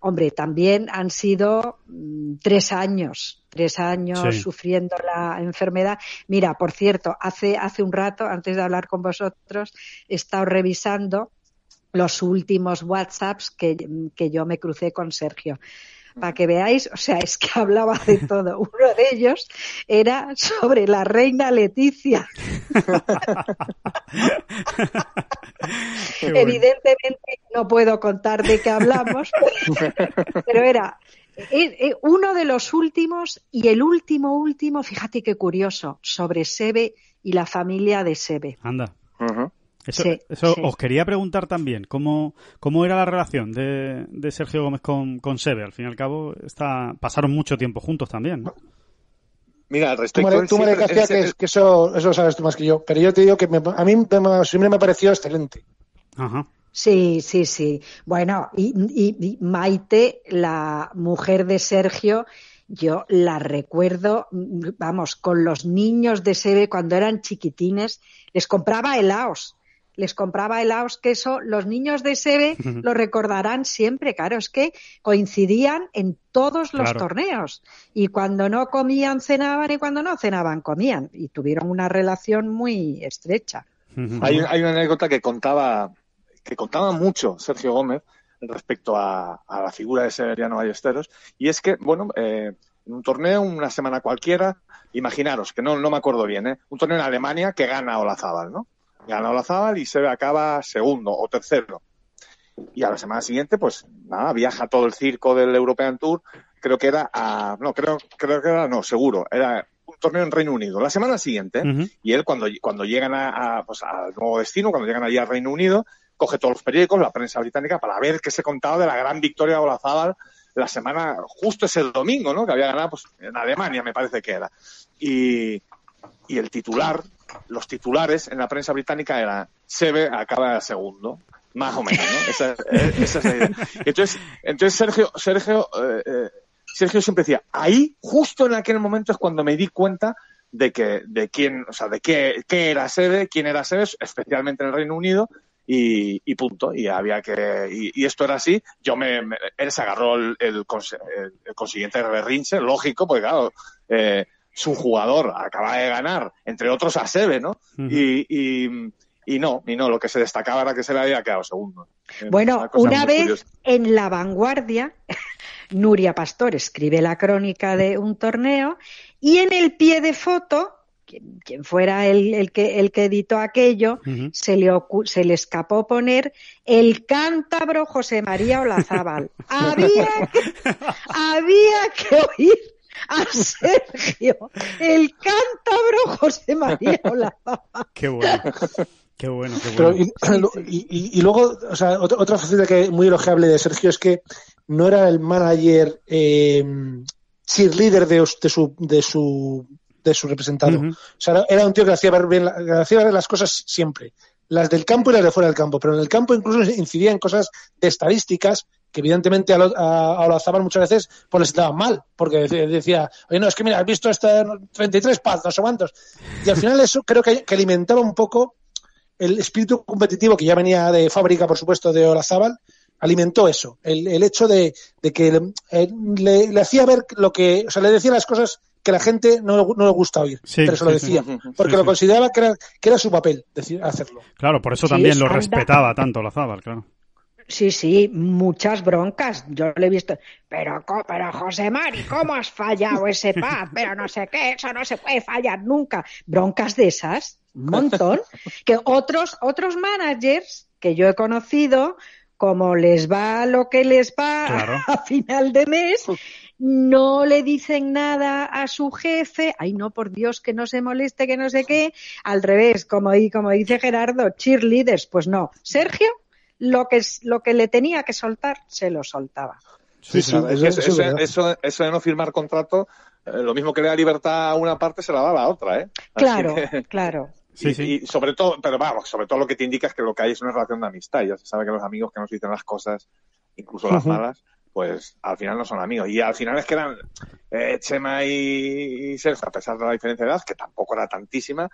[SPEAKER 4] hombre, también han sido mm, tres años, tres años
[SPEAKER 2] Sí.
[SPEAKER 4] sufriendo la enfermedad. Mira, por cierto, hace, hace un rato, antes de hablar con vosotros, he estado revisando los últimos WhatsApps que, que yo me crucé con Sergio. Para que veáis, o sea, es que hablaba de [LAUGHS] todo. Uno de ellos era sobre la reina Leticia.
[SPEAKER 2] Bueno.
[SPEAKER 4] Evidentemente no puedo contar de qué hablamos, [LAUGHS] pero era eh, eh, uno de los últimos y el último último, fíjate qué curioso, sobre Sebe y la familia de Sebe.
[SPEAKER 2] Anda. Eso,
[SPEAKER 4] Sí,
[SPEAKER 2] eso
[SPEAKER 4] sí.
[SPEAKER 2] os quería preguntar también, ¿cómo, cómo era la relación de, de Sergio Gómez con, con Sebe? Al fin y al cabo, está, pasaron mucho tiempo juntos también, ¿no?
[SPEAKER 3] Mira, al
[SPEAKER 5] Tú,
[SPEAKER 3] respecto...
[SPEAKER 5] María,
[SPEAKER 3] él
[SPEAKER 5] tú, María
[SPEAKER 3] siempre-
[SPEAKER 5] García, que, eso, eso lo sabes tú más que yo. Pero yo te digo que me- a mí me- siempre me ha parecido excelente.
[SPEAKER 2] Ajá.
[SPEAKER 4] Sí, sí, sí. Bueno, y, y- y Maite, la mujer de Sergio, yo la recuerdo, vamos, con los niños de Sebe cuando eran chiquitines, les compraba helados. Les compraba helados, que eso los niños de Sebe lo recordarán siempre. Claro, es que coincidían en todos los
[SPEAKER 2] Claro.
[SPEAKER 4] torneos. Y cuando no comían, cenaban, y cuando no cenaban, comían. Y tuvieron una relación muy estrecha.
[SPEAKER 3] Hay, hay una anécdota que contaba, que contaba mucho Sergio Gómez respecto a, a la figura de Severiano Ballesteros, y es que, bueno, eh, en un torneo, una semana cualquiera, imaginaros, que no, no me acuerdo bien, ¿eh? un torneo en Alemania que gana Olazábal, ¿no? Gana Olazábal y se acaba segundo o tercero. Y a la semana siguiente, pues nada, viaja todo el circo del European Tour, creo que era a, no, creo, creo que era, no, seguro, era un torneo en Reino Unido. La semana siguiente, y él cuando, cuando llegan a, a, pues, al nuevo destino, cuando llegan allí al Reino Unido, coge todos los periódicos, la prensa británica, para ver qué se contaba de la gran victoria de Olazábal la semana, justo ese domingo, ¿no? Que había ganado pues, en Alemania, me parece que era. Y, y el titular, los titulares en la prensa británica eran Sebe acaba segundo, más o menos, ¿no? Esa, eh, esa es la idea. Entonces, entonces Sergio, Sergio, eh, eh, Sergio siempre decía, ahí, justo en aquel momento es cuando me di cuenta de que, de quién, o sea, de qué, qué era Sebe, quién era Sebe, especialmente en el Reino Unido, y, y punto. Y había que, y, esto era así. Yo me, él se agarró el, el, el- el consiguiente berrinche, lógico, porque claro, eh, su jugador acaba de ganar, entre otros a Sebe, ¿no? Y, y, y no, y no, lo que se destacaba era que se le había quedado segundo.
[SPEAKER 4] Bueno, una vez
[SPEAKER 3] curiosa.
[SPEAKER 4] en La Vanguardia, [LAUGHS] Nuria Pastor escribe la crónica de un torneo y en el pie de foto, quien, quien fuera el, el que, el que editó aquello, se, le se le escapó poner el cántabro José María Olazábal. [LAUGHS] había, que, había que oír [LAUGHS] a Sergio, el cántabro José María [LAUGHS] Olazábal.
[SPEAKER 2] Qué bueno. Qué bueno, qué
[SPEAKER 5] Pero,
[SPEAKER 2] bueno.
[SPEAKER 5] y, y- y- y luego, o sea, otra, otra faceta que muy elogiable de Sergio es que no era el manager eh, cheerleader de, de su, de su de su representado. O sea, era- un tío que hacía ver, bien, la- que hacía ver las cosas siempre. Las del campo y las de fuera del campo. Pero en el campo incluso incidía en cosas de estadísticas que evidentemente a, lo- a, a Olazábal muchas veces pues les daban mal. Porque decía, decía, oye, no, es que mira, has visto este 33 paz, no sé cuántos. Y al final eso creo que, que alimentaba un poco el espíritu competitivo que ya venía de fábrica, por supuesto, de Olazábal, alimentó eso, el, el hecho de, de que le, eh, le- le hacía ver lo que, o sea, le decía las cosas que la gente no, no le gusta oír,
[SPEAKER 2] Sí,
[SPEAKER 5] pero se lo
[SPEAKER 2] sí, sí.
[SPEAKER 5] decía, porque
[SPEAKER 2] Sí,
[SPEAKER 5] lo consideraba que era, que era su papel decir, hacerlo.
[SPEAKER 2] Claro, por eso
[SPEAKER 4] Sí,
[SPEAKER 2] también lo
[SPEAKER 4] anda.
[SPEAKER 2] respetaba tanto la Zabal, claro.
[SPEAKER 4] Sí, sí, muchas broncas. Yo le he visto. Pero, pero José Mari, ¿cómo has fallado ese paz? Pero no sé qué, eso no se puede fallar nunca. Broncas de esas, un montón. Que otros, otros managers que yo he conocido, como les va lo que les va
[SPEAKER 2] Claro. [LAUGHS]
[SPEAKER 4] a final de mes, no le dicen nada a su jefe, ay no, por Dios, que no se moleste, que no sé qué, al revés, como, y como dice Gerardo, cheerleaders, pues no. Sergio, lo que, es- lo que le tenía que soltar, se lo soltaba.
[SPEAKER 2] Sí,
[SPEAKER 5] Sí,
[SPEAKER 2] sí.
[SPEAKER 5] sí.
[SPEAKER 3] Es que
[SPEAKER 5] eso-
[SPEAKER 3] eso,
[SPEAKER 5] eso es verdad.
[SPEAKER 3] eso- eso de no firmar contrato, eh, lo mismo que le da libertad a una parte, se la da a la otra, ¿eh? Así
[SPEAKER 4] Claro,
[SPEAKER 3] que- [LAUGHS]
[SPEAKER 4] claro.
[SPEAKER 2] Sí,
[SPEAKER 3] y,
[SPEAKER 2] sí.
[SPEAKER 3] y sobre todo, pero vamos, sobre todo lo que te indica es que lo que hay es una relación de amistad. Ya se sabe que los amigos que nos dicen las cosas, incluso las malas, pues al final no son amigos. Y al final es que eran eh, Chema y, y Sergio, a pesar de la diferencia de edad, que tampoco era tantísima,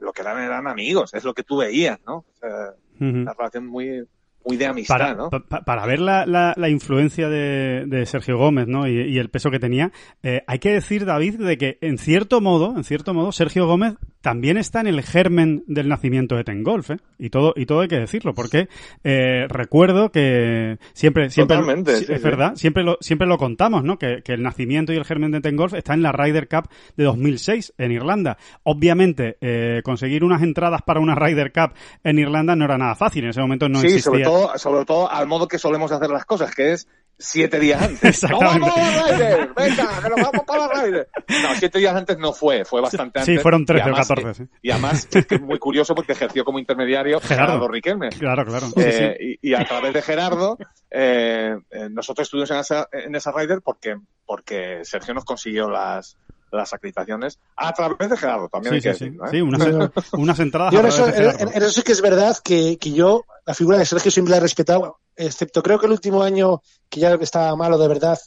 [SPEAKER 3] lo que eran eran amigos, es lo que tú veías, ¿no? O sea,
[SPEAKER 2] Ujú.
[SPEAKER 3] una relación muy, muy de amistad,
[SPEAKER 2] para,
[SPEAKER 3] ¿no?
[SPEAKER 2] pa- pa- para ver la, la- la influencia de, de Sergio Gómez ¿no? y, y el peso que tenía, eh, hay que decir, David, de que en cierto modo, en cierto modo, Sergio Gómez también está en el germen del nacimiento de Tengolf, ¿eh? y todo y todo hay que decirlo, porque eh, recuerdo que siempre siempre
[SPEAKER 3] Totalmente,
[SPEAKER 2] sí,
[SPEAKER 3] sí,
[SPEAKER 2] es
[SPEAKER 3] sí.
[SPEAKER 2] verdad, siempre lo siempre lo contamos, ¿no? Que, que el nacimiento y el germen de Tengolf está en la Ryder Cup de 2006 en Irlanda. Obviamente, eh, conseguir unas entradas para una Ryder Cup en Irlanda no era nada fácil, en ese momento no
[SPEAKER 3] sí,
[SPEAKER 2] existía.
[SPEAKER 3] sobre todo, sobre todo al modo que solemos hacer las cosas, que es siete días antes.
[SPEAKER 2] Exactamente. [LAUGHS]
[SPEAKER 3] ¡No vamos a la Ryder! ¡Venga, que nos vamos para la Ryder! No, siete días antes no fue, fue bastante
[SPEAKER 2] Sí,
[SPEAKER 3] antes.
[SPEAKER 2] fueron
[SPEAKER 3] Y
[SPEAKER 2] 13 o
[SPEAKER 3] además-
[SPEAKER 2] 14, sí.
[SPEAKER 3] Y además, es que es muy curioso porque ejerció como intermediario
[SPEAKER 2] Gerardo.
[SPEAKER 3] Gerardo, Riquelme.
[SPEAKER 2] Claro, claro. Sí, sí.
[SPEAKER 3] Eh, y, y a través de Gerardo, eh, eh, nosotros estuvimos en esa, en esa Ryder porque, porque Sergio nos consiguió las, las acreditaciones a través de Gerardo, también
[SPEAKER 2] Sí,
[SPEAKER 3] hay que
[SPEAKER 2] sí, sí.
[SPEAKER 3] decirlo. ¿eh?
[SPEAKER 2] Sí, unas, unas entradas
[SPEAKER 5] Yo
[SPEAKER 2] a
[SPEAKER 5] en
[SPEAKER 2] través
[SPEAKER 5] eso,
[SPEAKER 2] de
[SPEAKER 5] en- en eso sí que es verdad que, que yo, la figura de Sergio siempre la he respetado, excepto creo que el último año que ya estaba malo de verdad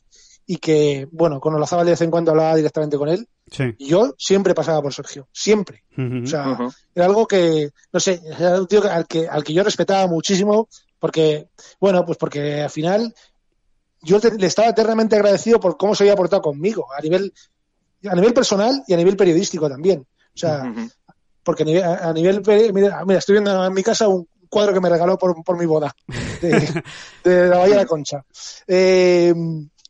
[SPEAKER 5] y que, bueno, con Olazábal de vez en cuando hablaba directamente con él,
[SPEAKER 2] Sí.
[SPEAKER 5] yo siempre pasaba por Sergio, siempre. O sea, era algo que, no sé, era un tío al que, al que yo respetaba muchísimo porque, bueno, pues porque al final yo te- le estaba eternamente agradecido por cómo se había portado conmigo, a nivel, a nivel personal y a nivel periodístico también. O sea, porque a nivel, a nivel mira, estoy viendo en mi casa un cuadro que me regaló por, por mi boda de, [LAUGHS] de la Bahía de la Concha. Eh,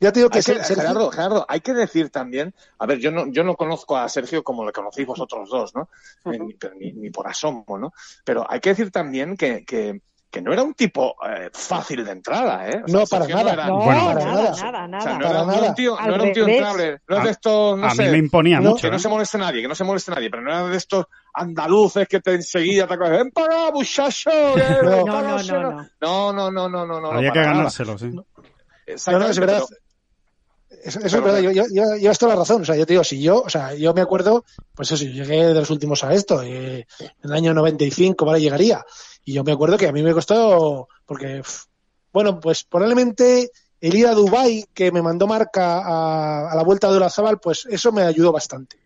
[SPEAKER 5] ya te digo que,
[SPEAKER 3] Hay que-
[SPEAKER 5] Ser- Sergio-
[SPEAKER 3] Gerardo, Gerardo, hay que decir también, a ver, yo no, yo no conozco a Sergio como le conocéis vosotros dos, ¿no? Eh, ni, pero ni- ni por asomo, ¿no? Pero hay que decir también que, que, que no era un tipo eh, fácil de entrada, ¿eh?
[SPEAKER 5] No, para
[SPEAKER 3] Sergio
[SPEAKER 5] nada.
[SPEAKER 3] era-
[SPEAKER 4] No,
[SPEAKER 2] Bueno.
[SPEAKER 5] para
[SPEAKER 4] nada,
[SPEAKER 5] nada.
[SPEAKER 4] nada,
[SPEAKER 3] o sea, no
[SPEAKER 5] para
[SPEAKER 3] era, no era
[SPEAKER 5] nada.
[SPEAKER 3] un tío, no era un tío entrable, no es
[SPEAKER 2] A-
[SPEAKER 3] de estos, no
[SPEAKER 2] a
[SPEAKER 3] sé,
[SPEAKER 2] mí me imponía
[SPEAKER 5] no,
[SPEAKER 2] mucho.
[SPEAKER 3] que no
[SPEAKER 2] ¿eh?
[SPEAKER 3] se moleste nadie, que no se moleste nadie, pero no era de estos andaluces que te enseguida te acuerdas, ven para acá, muchacho, que [LAUGHS]
[SPEAKER 5] No.
[SPEAKER 4] No, no, no, no.
[SPEAKER 3] no, no, no, no, no, no,
[SPEAKER 2] Había que ganárselo, sí.
[SPEAKER 5] No, no, es verdad.
[SPEAKER 3] pero-
[SPEAKER 5] Eso, eso es verdad, yo, yo, yo- llevas toda la razón. O sea, yo te digo, si yo, o sea, yo me acuerdo, pues eso, yo llegué de los últimos a esto, eh, en el año 95, ¿vale? Llegaría. Y yo me acuerdo que a mí me costó, porque, bueno, pues probablemente el ir a Dubai que me mandó Marca a, a la vuelta de Olazábal, pues eso me ayudó bastante.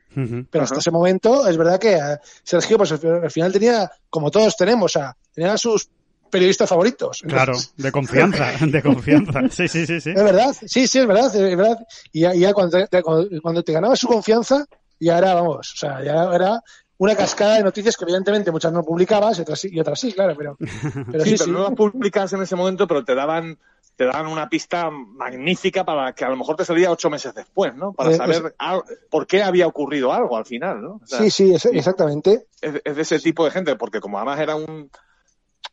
[SPEAKER 5] Pero hasta ese momento, es verdad que eh, Sergio, pues al al final tenía, como todos tenemos, o sea, tenía a sus periodistas favoritos.
[SPEAKER 2] Claro, de confianza, [LAUGHS] de confianza. Sí, sí, sí, sí.
[SPEAKER 5] es verdad, sí, sí, es verdad, es verdad. Y ya, ya cuando, te, cuando, cuando te ganabas su confianza, ya era, vamos, o sea, ya era una cascada de noticias que evidentemente muchas no publicabas y otras sí, y otras sí claro, pero, [LAUGHS] pero
[SPEAKER 3] sí,
[SPEAKER 5] sí,
[SPEAKER 3] pero
[SPEAKER 5] sí.
[SPEAKER 3] no las publicas en ese momento, pero te daban te daban una pista magnífica para que a lo mejor te salía ocho meses después, ¿no? Para
[SPEAKER 5] Eh,
[SPEAKER 3] saber al- por qué había ocurrido algo al final, ¿no? O sea,
[SPEAKER 5] sí, sí, es- exactamente.
[SPEAKER 3] es, es de ese tipo de gente, porque como además era un,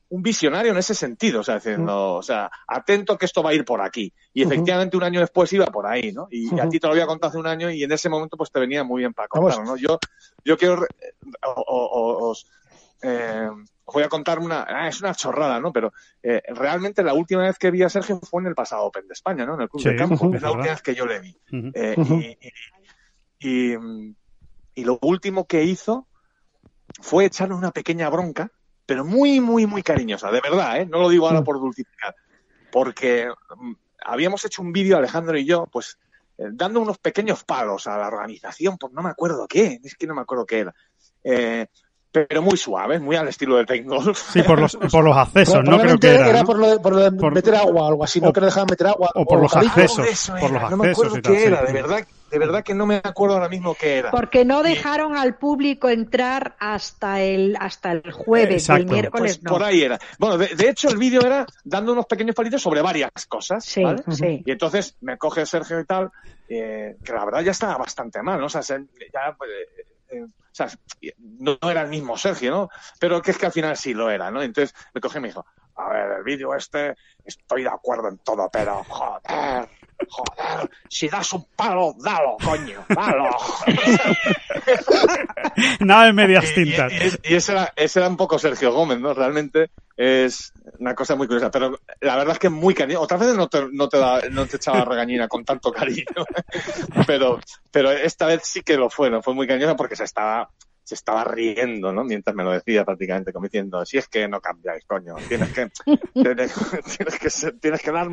[SPEAKER 3] un visionario en ese sentido, o sea, diciendo, o sea, atento que esto va a ir por aquí. Y efectivamente un año después iba por ahí, ¿no? Y, a ti te lo había contado hace un año y en ese momento pues te venía muy bien para contarlo, ¿no? Yo, yo quiero, o- o- os, eh, os voy a contar una, ah, es una chorrada, ¿no? Pero eh, realmente la última vez que vi a Sergio fue en el pasado Open de España, ¿no? En el Club
[SPEAKER 2] Sí,
[SPEAKER 3] del Campo. es la última vez que yo le vi. Eh, y, y- y, mm, y lo último que hizo fue echarnos una pequeña bronca, pero muy, muy, muy cariñosa, de verdad, ¿eh? No lo digo ahora por dulcificar, porque mm, habíamos hecho un vídeo, Alejandro y yo, pues eh, dando unos pequeños palos a la organización, pues no me acuerdo qué, es que no me acuerdo qué era. Eh, pero muy suave, muy al estilo del Golf.
[SPEAKER 2] Sí, por los, [LAUGHS] por los accesos, no creo que era. ¿no?
[SPEAKER 5] por, lo de, por lo de
[SPEAKER 2] Por-
[SPEAKER 5] meter agua o algo así,
[SPEAKER 2] o-
[SPEAKER 5] no que dejaban meter agua.
[SPEAKER 2] o por los accesos. Por
[SPEAKER 3] era,
[SPEAKER 2] los
[SPEAKER 3] no me acuerdo
[SPEAKER 2] accesos y tal,
[SPEAKER 3] qué
[SPEAKER 2] sí.
[SPEAKER 3] era, de verdad, de verdad que no me acuerdo ahora mismo qué era.
[SPEAKER 4] Porque no dejaron al público entrar hasta el hasta el jueves,
[SPEAKER 2] Exacto.
[SPEAKER 4] el miércoles
[SPEAKER 3] Pues
[SPEAKER 4] no.
[SPEAKER 3] por ahí era. Bueno, de, de hecho el vídeo era dando unos pequeños palitos sobre varias cosas,
[SPEAKER 4] Sí,
[SPEAKER 3] ¿vale?
[SPEAKER 4] sí.
[SPEAKER 3] Y entonces me coge Sergio y tal, eh, que la verdad ya estaba bastante mal, ¿no? O sea, se- ya, eh, eh, o sea, no, era el mismo Sergio, ¿no? Pero que es que al final sí lo era, ¿no? Entonces me coge y me dijo, a ver, el vídeo este, estoy de acuerdo en todo, pero joder, joder, si das un palo, dalo, coño, dalo. [LAUGHS]
[SPEAKER 2] Nada de medias
[SPEAKER 3] Y- y-
[SPEAKER 2] tintas.
[SPEAKER 3] Y, y ese, era, ese era un poco Sergio Gómez, ¿no? Realmente es una cosa muy curiosa. Pero la verdad es que es muy cariño. Otras veces no te, no te, da- no te echaba regañina con tanto cariño. [LAUGHS] pero, pero esta vez sí que lo fue, ¿no? Fue muy cariñosa porque se estaba, se estaba riendo, ¿no? Mientras me lo decía prácticamente, como diciendo, si es que no cambiáis, coño. Tienes que, [LAUGHS] tienes, tienes que, ser- tienes que dar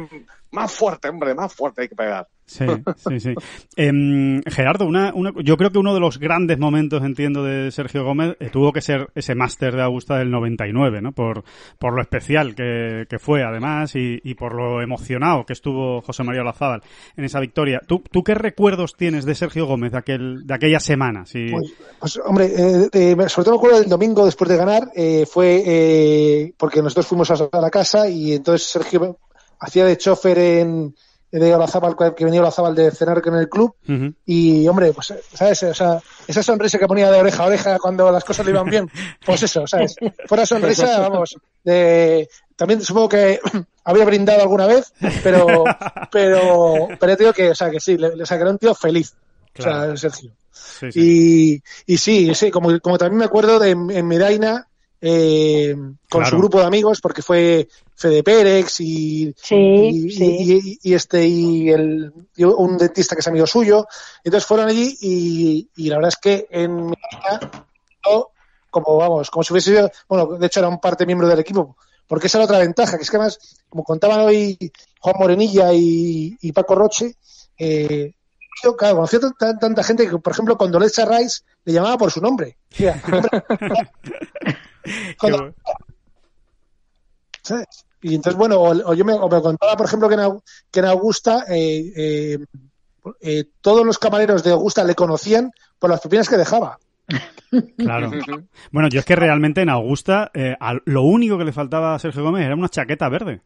[SPEAKER 3] más fuerte, hombre, más fuerte hay que pegar.
[SPEAKER 2] Sí, sí, sí. Em, Gerardo, una, una- yo creo que uno de los grandes momentos, entiendo, de Sergio Gómez eh, tuvo que ser ese máster de Augusta del 99, ¿no? Por, por lo especial que, que fue, además, y, y por lo emocionado que estuvo José María Olazábal en esa victoria. ¿Tú, ¿Tú qué recuerdos tienes de Sergio Gómez de, aquel, de aquella semana? Si-
[SPEAKER 5] Pues, pues, hombre, eh, sobre todo me acuerdo del domingo después de ganar, eh, fue eh, porque nosotros fuimos a, a la casa y entonces Sergio hacía de chofer en de Olazábal, que venía Olazábal de cenar en el club y hombre, pues sabes, o sea, esa sonrisa que ponía de oreja a oreja cuando las cosas le iban bien, pues eso, sabes, fuera sonrisa, vamos, de también supongo que [CLEARS THROAT] había brindado alguna vez, pero [LAUGHS] pero pero digo que, o sea, que sí, le, era un tío feliz,
[SPEAKER 2] Claro.
[SPEAKER 5] o sea, Sergio.
[SPEAKER 2] Sí, sí.
[SPEAKER 5] Y, y sí, sí, como, como también me acuerdo de en Medaina, eh, con
[SPEAKER 2] Claro.
[SPEAKER 5] su grupo de amigos, porque fue Fede Pérex y,
[SPEAKER 4] Sí,
[SPEAKER 5] y,
[SPEAKER 4] sí.
[SPEAKER 5] y- y- y este y, el, y un dentista que es amigo suyo. Entonces fueron allí y, y la verdad es que en Medaina, yo, como vamos, como si hubiese sido, bueno, de hecho era un parte miembro del equipo, porque esa era otra ventaja, que es que además, como contaban hoy Juan Morenilla y, y Paco Roche, eh, yo, claro, conoció tanta, tanta gente que, por ejemplo, cuando Lecha Rice le llamaba por su nombre. Mira, [LAUGHS] cuando-
[SPEAKER 2] bu-
[SPEAKER 5] ¿sabes? Y entonces, bueno, o, o yo me, o me contaba, por ejemplo, que en, que en Augusta eh, eh, eh, todos los camareros de Augusta le conocían por las propinas que dejaba. [LAUGHS]
[SPEAKER 2] Claro. Bueno, yo es que realmente en Augusta eh, lo único que le faltaba a Sergio Gómez era una chaqueta verde.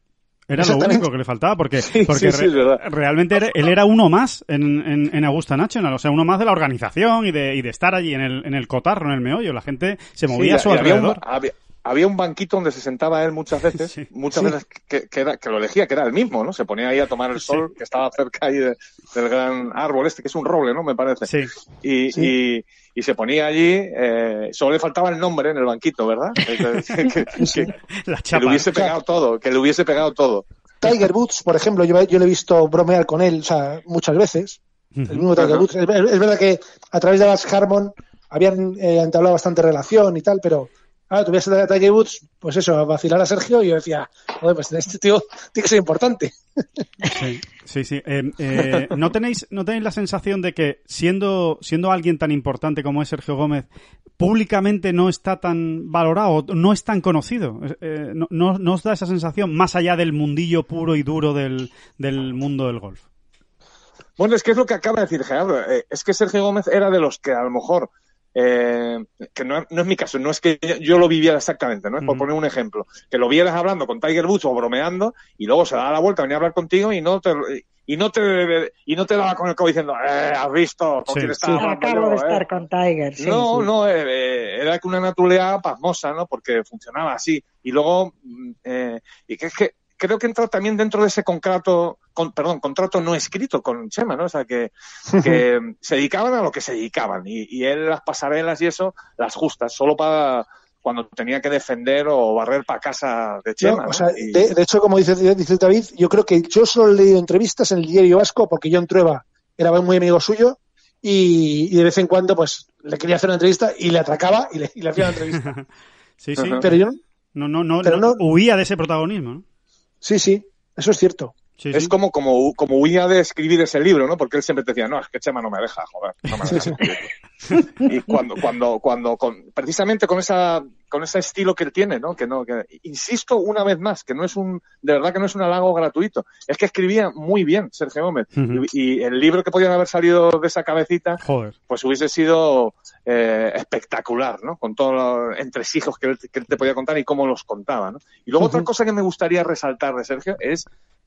[SPEAKER 2] Era lo único que le faltaba porque, [LAUGHS]
[SPEAKER 3] Sí,
[SPEAKER 2] porque
[SPEAKER 3] sí, sí,
[SPEAKER 2] re-
[SPEAKER 3] es verdad.
[SPEAKER 2] realmente era- él era uno más en, en, en Augusta National, o sea, uno más de la organización y de, y de estar allí en el, en el cotarro, en el meollo. La gente se movía a su
[SPEAKER 3] había un,
[SPEAKER 2] alrededor.
[SPEAKER 3] había, había un banquito donde se sentaba él muchas [LAUGHS] veces,
[SPEAKER 2] Sí.
[SPEAKER 3] muchas
[SPEAKER 5] Sí.
[SPEAKER 3] veces que, que, era- que lo elegía, que era el mismo, ¿no? Se ponía ahí a tomar el sol, que estaba cerca ahí de- del gran árbol este, que es un roble, ¿no? Me parece.
[SPEAKER 2] Sí,
[SPEAKER 3] Y,
[SPEAKER 5] Sí.
[SPEAKER 3] y, y se ponía allí, eh, solo le faltaba el nombre en el banquito, ¿verdad? [LAUGHS] que, que- que- que-
[SPEAKER 2] la
[SPEAKER 3] que
[SPEAKER 2] chapa.
[SPEAKER 3] le hubiese pegado todo, que le hubiese pegado todo.
[SPEAKER 5] Tiger Woods, por ejemplo, yo, yo le he visto bromear con él o sea, muchas veces. El mismo Tiger. Woods. Es, es verdad que a través de las Harmon habían eh, entablado bastante relación y tal, pero ahora tuviese a Tiger Woods, pues eso, a vacilar a Sergio y yo decía, joder, pues este tío tiene que ser importante.
[SPEAKER 2] Sí, sí, sí. Eh, eh, ¿no, tenéis, ¿No tenéis la sensación de que siendo, siendo alguien tan importante como es Sergio Gómez, públicamente no está tan valorado, no es tan conocido? Eh, no, no, ¿No os da esa sensación más allá del mundillo puro y duro del, del mundo del golf?
[SPEAKER 3] Bueno, es que es lo que acaba de decir Gerardo. Eh, es que Sergio Gómez era de los que a lo mejor, eh, que no, no es mi caso, no es que yo, yo lo viviera exactamente, ¿no? Es por poner un ejemplo. Que lo vieras hablando con Tiger Woods o bromeando y luego se daba la vuelta, venía a hablar contigo y no te, y no te, y no te daba con el codo diciendo, eh, has visto con
[SPEAKER 2] Sí.
[SPEAKER 3] quién estaba
[SPEAKER 4] Sí, acabo
[SPEAKER 3] yo,
[SPEAKER 4] de
[SPEAKER 3] eh?".
[SPEAKER 4] estar con Tiger. sí,
[SPEAKER 3] no,
[SPEAKER 4] sí.
[SPEAKER 3] no, eh, eh, era que una naturalidad pasmosa, ¿no? Porque funcionaba así. Y luego, mm, eh, y que es que creo que entra también dentro de ese contrato, con, perdón, contrato no escrito con Chema, ¿no? O sea, que, [LAUGHS] que se dedicaban a lo que se dedicaban. Y, y él las pasarelas y eso, las justas, solo para cuando tenía que defender o barrer para casa de Chema.
[SPEAKER 5] No,
[SPEAKER 3] ¿no?
[SPEAKER 5] o sea,
[SPEAKER 3] Y-
[SPEAKER 5] de, de hecho, como dice, dice David, yo creo que yo solo he leído entrevistas en el diario vasco porque John Trueba era muy amigo suyo y, y de vez en cuando pues le quería hacer una entrevista y le atracaba y le, y le hacía una entrevista. [LAUGHS]
[SPEAKER 2] Sí, sí.
[SPEAKER 5] Pero yo,
[SPEAKER 2] No, no, no,
[SPEAKER 5] Pero
[SPEAKER 2] no- huía de ese protagonismo, ¿no?
[SPEAKER 5] Sí, sí, eso es cierto.
[SPEAKER 2] Sí,
[SPEAKER 3] Es
[SPEAKER 2] sí.
[SPEAKER 3] como, como, como huía de escribir ese libro, ¿no? Porque él siempre te decía, no, es que Chema no me deja, joder, no me deja escribirlo". Y cuando, cuando, cuando, con, precisamente con esa, con ese estilo que él tiene, ¿no? Que no, que, insisto una vez más, que no es un, de verdad que no es un halago gratuito. Es que escribía muy bien Sergio Gómez. Y, y el libro que podían haber salido de esa cabecita,
[SPEAKER 2] Joder.
[SPEAKER 3] pues hubiese sido eh, espectacular, ¿no? Con todos los entresijos que él, que él te podía contar y cómo los contaba, ¿no? Y luego otra cosa que me gustaría resaltar de Sergio es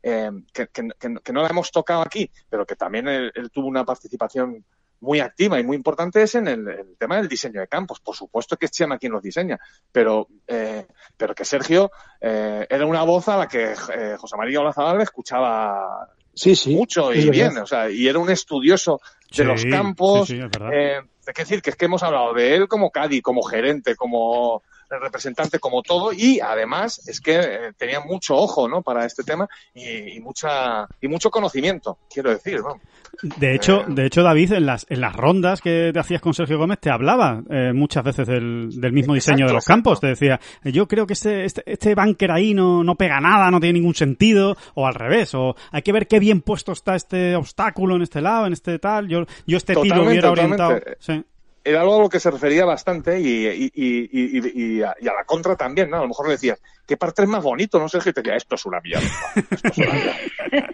[SPEAKER 3] eh, que, que- que- que no la hemos tocado aquí, pero que también él, él tuvo una participación muy activa y muy importante es en el, el tema del diseño de campos. Por supuesto que es Chema quien los diseña, pero, eh, pero que Sergio eh, era una voz a la que eh, José María Olazabal escuchaba
[SPEAKER 5] Sí, sí.
[SPEAKER 3] mucho
[SPEAKER 5] es
[SPEAKER 3] y bien, o sea, y era un estudioso de
[SPEAKER 2] Sí,
[SPEAKER 3] los campos,
[SPEAKER 2] sí, sí, es verdad.
[SPEAKER 3] eh, hay que decir que es que hemos hablado de él como Cádiz, como gerente, como representante, como todo, y además es que eh, tenía mucho ojo, ¿no? Para este tema y, y mucha y mucho conocimiento, quiero decir, ¿no?
[SPEAKER 2] De hecho,
[SPEAKER 3] Eh.
[SPEAKER 2] de hecho, David, en las, en las rondas que te hacías con Sergio Gómez, te hablaba eh, muchas veces del, del mismo diseño
[SPEAKER 3] Exacto,
[SPEAKER 2] de los
[SPEAKER 3] exacto.
[SPEAKER 2] campos. Te decía, yo creo que este, este, este bunker ahí no, no pega nada, no tiene ningún sentido, o al revés, o hay que ver qué bien puesto está este obstáculo en este lado, en este tal. Yo, yo este tiro hubiera orientado. Sí.
[SPEAKER 3] Era algo a lo que se refería bastante y, y, y, y, y- y a, y a la contra también, ¿no? A lo mejor le decías, ¿qué parte es más bonito? No sé, y te decía, esto es una mierda, esto es una mierda.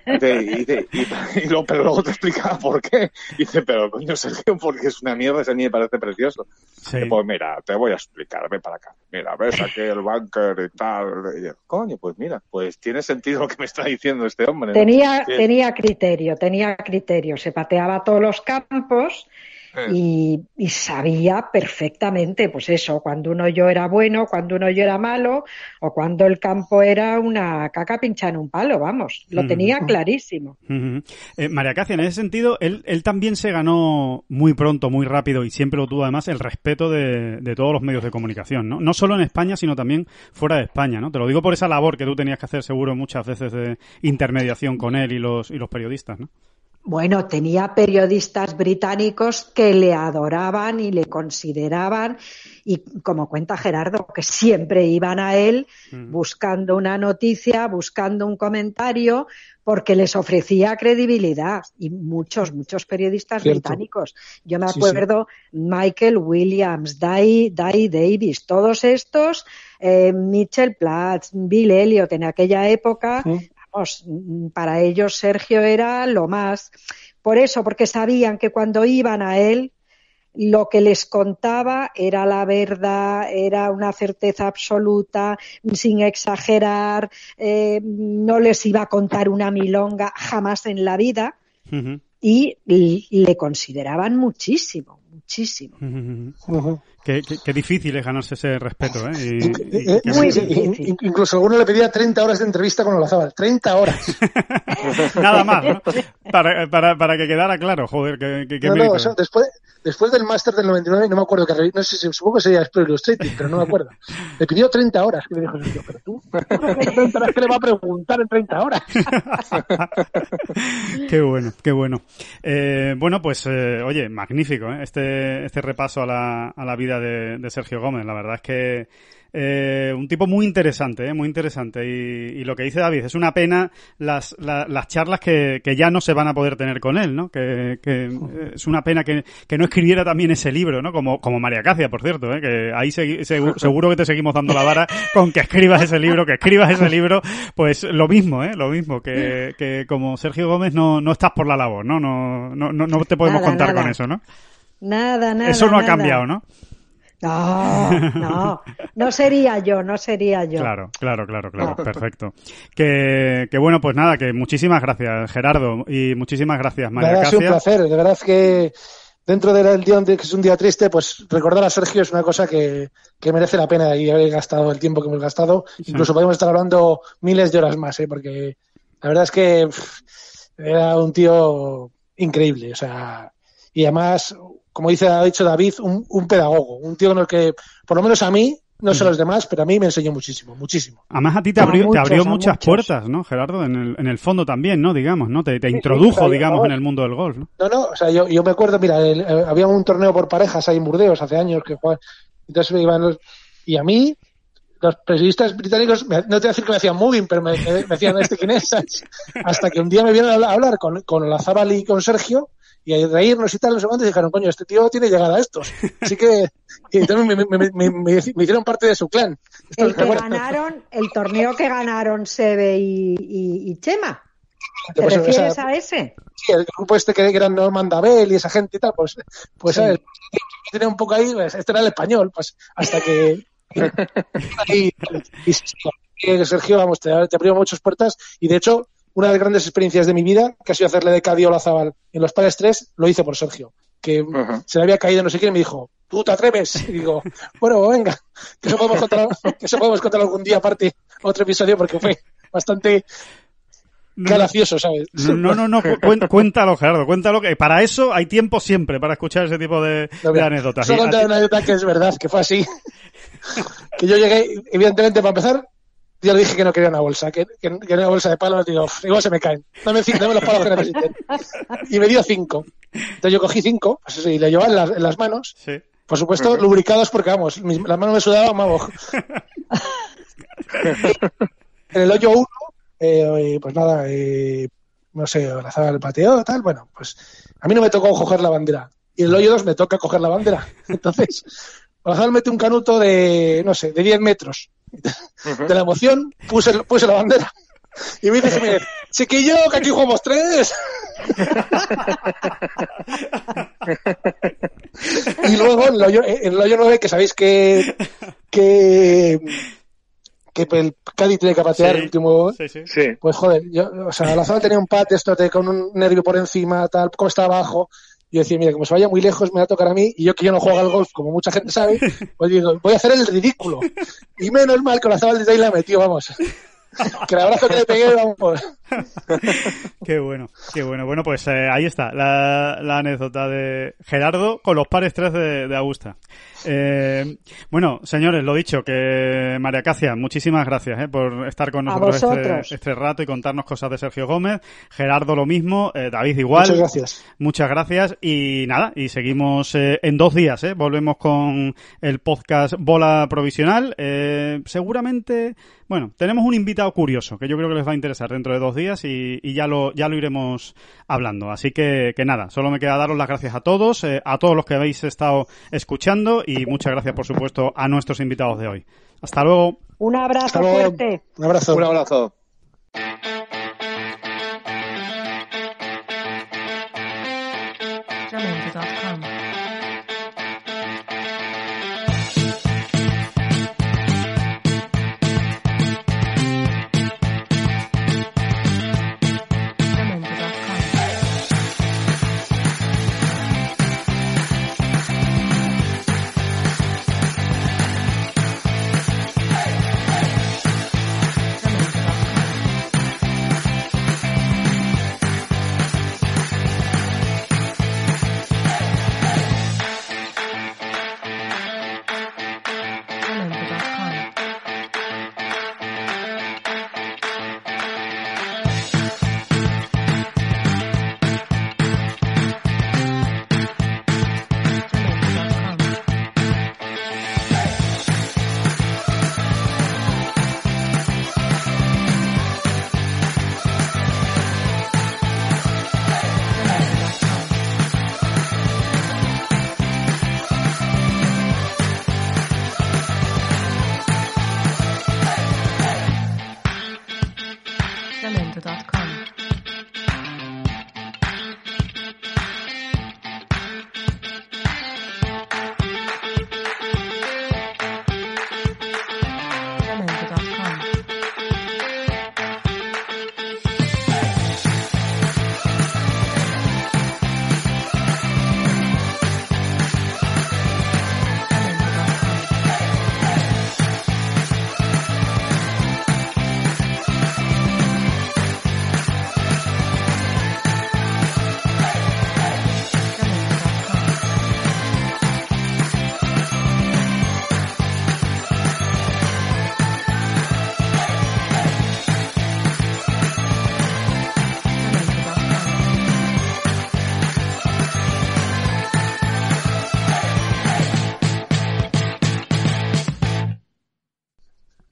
[SPEAKER 3] Y, te- y te- y- y lo- pero luego te explicaba por qué. Y dice, pero coño, Sergio, porque es una mierda, ese a mí me parece precioso.
[SPEAKER 2] Sí.
[SPEAKER 3] Y Pues mira, te voy a explicar, ven para acá. Mira, ves aquí el bunker y tal. Yo, coño, pues mira, pues tiene sentido lo que me está diciendo este hombre. ¿no?
[SPEAKER 4] Tenía,
[SPEAKER 3] Sí.
[SPEAKER 4] tenía criterio, tenía criterio. Se pateaba todos los campos y, y sabía perfectamente, pues eso, cuando un hoyo era bueno, cuando un hoyo era malo, o cuando el campo era una caca pinchada en un palo, vamos, lo tenía clarísimo.
[SPEAKER 2] Eh, María Cacia, en ese sentido, él, él también se ganó muy pronto, muy rápido y siempre lo tuvo además el respeto de, de todos los medios de comunicación, ¿no? No solo en España, sino también fuera de España, ¿no? Te lo digo por esa labor que tú tenías que hacer seguro muchas veces de intermediación con él y los, y los periodistas, ¿no?
[SPEAKER 4] Bueno, tenía periodistas británicos que le adoraban y le consideraban, y como cuenta Gerardo, que siempre iban a él buscando una noticia, buscando un comentario, porque les ofrecía credibilidad. Y muchos, muchos periodistas
[SPEAKER 5] Cierto.
[SPEAKER 4] británicos. Yo me
[SPEAKER 5] Sí,
[SPEAKER 4] acuerdo Michael Williams, Dai, Dai Davis, todos estos, eh, Mitchell Platts, Bill Elliot en aquella época,
[SPEAKER 5] Sí.
[SPEAKER 4] Vamos, mm, para ellos Sergio era lo más. Por eso, porque sabían que cuando iban a él, lo que les contaba era la verdad, era una certeza absoluta, sin exagerar, eh, no les iba a contar una milonga jamás en la vida. Y le consideraban muchísimo, muchísimo.
[SPEAKER 2] Ujú. Qué, qué- qué difícil es ganarse ese respeto, ¿eh? Y- y-
[SPEAKER 5] Eh,
[SPEAKER 2] que-
[SPEAKER 4] Muy difícil.
[SPEAKER 5] in- Incluso alguno le pedía 30 horas de entrevista con Olazábal. 30 horas. [LAUGHS]
[SPEAKER 2] Nada más, ¿no? Para, para, para que quedara claro, joder, qué, qué- qué
[SPEAKER 5] No, no,
[SPEAKER 2] mérito.
[SPEAKER 5] eso, después, después del máster del 99, no me acuerdo que no sé si supongo que sería Expert Illustrated, pero no me acuerdo. Le pidió 30 horas. Que le dijo, pero tú, ¿qué 30 horas que le va a preguntar en 30 horas? [LAUGHS]
[SPEAKER 2] qué bueno, qué bueno. Eh, bueno, pues, eh, oye, magnífico, ¿eh? Este, este repaso a la, a la vida de, de Sergio Gómez. La verdad es que eh, un tipo muy interesante, ¿eh? muy interesante. Y, y lo que dice David, es una pena las, la- las charlas que, que ya no se van a poder tener con él, ¿no? Que, que es una pena que, que no escribiera también ese libro, ¿no? Como, como María Cacia, por cierto, ¿eh? Que ahí segu- [LAUGHS] seguro que te seguimos dando la vara con que escribas ese libro, que escribas ese libro, pues lo mismo, ¿eh? Lo mismo, que, que como Sergio Gómez no, no estás por la labor, ¿no? No, no, no, no te podemos
[SPEAKER 4] Nada,
[SPEAKER 2] contar
[SPEAKER 4] nada.
[SPEAKER 2] con eso, ¿no?
[SPEAKER 4] Nada, nada.
[SPEAKER 2] eso no ha cambiado, ¿no?
[SPEAKER 4] No, no, no sería yo, no sería yo.
[SPEAKER 2] Claro, claro, claro, claro, perfecto. Que, que bueno, pues nada, que muchísimas gracias, Gerardo, y muchísimas gracias, María
[SPEAKER 5] ha sido un placer. De verdad que dentro del día donde- que es un día triste, pues recordar a Sergio es una cosa que, que merece la pena y haber gastado el tiempo que hemos gastado. Incluso podemos estar hablando miles de horas más, ¿eh? porque la verdad es que pff, era un tío increíble. O sea, y además, como dice, ha dicho David, un, un pedagogo, un tío con el que, por lo menos a mí, no sé los demás, pero a mí me enseñó muchísimo, muchísimo.
[SPEAKER 2] Además a ti te
[SPEAKER 4] A
[SPEAKER 2] abrió, te abrió
[SPEAKER 4] a
[SPEAKER 2] muchas puertas, ¿no, Gerardo? En el, en el fondo también, ¿no? Digamos, ¿no? Te, te
[SPEAKER 5] sí,
[SPEAKER 2] introdujo, digamos, en el mundo del golf, ¿no?
[SPEAKER 5] No, no, o sea, yo, yo me acuerdo, mira, el- eh, había un torneo por parejas ahí en Burdeos hace años que jugaban, entonces me iban los, y a mí, los periodistas británicos, me- no te voy a decir que me hacían moving, pero me, me- me decían este quién es, [LAUGHS] hasta que un día me vieron a hablar- con, con Olazábal y con Sergio, y a reírnos y tal, cuántos, y dijeron, coño, este tío tiene llegada a estos. Así que, y entonces me, me- me- me- me- me hicieron parte de su clan. Esto-
[SPEAKER 4] El que ganaron, el torneo que ganaron Sebe y, y- y Chema. ¿Te
[SPEAKER 5] pues,
[SPEAKER 4] refieres a ese?
[SPEAKER 5] sí, el grupo este que eran Norman Dabel y esa gente y tal, pues, pues
[SPEAKER 4] Sí.
[SPEAKER 5] ¿sabes? tenía un poco ahí, pues, este era el español, pues hasta que [LAUGHS] y, Sergio, vamos, te, te abrió muchas puertas y de hecho, una de las grandes experiencias de mi vida, que ha sido hacerle de Cadio Olazábal en los pares 3, lo hice por Sergio, que se le había caído no sé quién y me dijo, ¿tú te atreves? Y digo, [LAUGHS] bueno, venga, que eso podemos contar, que eso podemos contar algún día aparte, otro episodio, porque fue bastante gracioso, ¿sabes?
[SPEAKER 2] No, no, no, cuéntalo, Gerardo, cuéntalo, que para eso hay tiempo siempre, para escuchar ese tipo de,
[SPEAKER 5] No,
[SPEAKER 2] de anécdotas.
[SPEAKER 5] Solo una anécdota que es verdad, que fue así. [LAUGHS] que yo llegué, evidentemente, para empezar, yo le dije que no quería una bolsa, que, que, que una bolsa de palos, digo, "Uf, igual se me caen. Dame, cinco, dame los palos que necesiten. Y me dio cinco. Entonces yo cogí cinco, pues y le llevaba en las, en las manos,
[SPEAKER 2] Sí.
[SPEAKER 5] por supuesto, lubricados porque, vamos, mis- las manos me sudaban, vamos. [LAUGHS] en el hoyo uno, eh, pues nada, eh, no sé, abrazaba el pateo, tal, bueno, pues a mí no me tocó coger la bandera. Y en el hoyo dos me toca coger la bandera. [LAUGHS] Entonces, Abrazaba mete un canuto de, no sé, de 10 metros. De la emoción, puse, puse la bandera. Y me dice, Jiménez, chiquillo, que aquí jugamos tres. [LAUGHS] y luego en el hoyo, en el hoyo 9, que sabéis que, que, que el Cádiz tiene que patear
[SPEAKER 2] Sí,
[SPEAKER 5] el último,
[SPEAKER 2] Sí,
[SPEAKER 5] pues joder, yo, o sea, la zona tenía un pat esto de, con un nervio por encima, tal, como está abajo. Yo decía, mira, como se vaya muy lejos, me va a tocar a mí, y yo que yo no juego al golf, como mucha gente sabe, [LAUGHS] pues digo, voy a hacer el ridículo. Y menos mal que la Zabal de la metió, vamos. [LAUGHS] Que el abrazo que le pegué, vamos. [LAUGHS]
[SPEAKER 2] Qué bueno, qué bueno. Bueno, pues eh, ahí está la, la anécdota de Gerardo con los pares 3 de, de Augusta. Eh, bueno, señores, lo dicho, que María Cacia, muchísimas gracias eh, por estar con nosotros este, este rato y contarnos cosas de Sergio Gómez. Gerardo lo mismo, eh, David igual.
[SPEAKER 5] Muchas gracias.
[SPEAKER 2] Muchas gracias y nada, y seguimos eh, en dos días, ¿eh? Volvemos con el podcast Bola Provisional. Eh, seguramente, bueno, tenemos un invitado curioso que yo creo que les va a interesar dentro de dos días y, y ya lo ya lo iremos hablando. Así que, que nada, solo me queda daros las gracias a todos, eh, a todos los que habéis estado escuchando y muchas gracias, por supuesto, a nuestros invitados de hoy. Hasta luego.
[SPEAKER 4] Un abrazo
[SPEAKER 5] Hasta luego.
[SPEAKER 4] fuerte.
[SPEAKER 5] Un abrazo.
[SPEAKER 3] Un abrazo.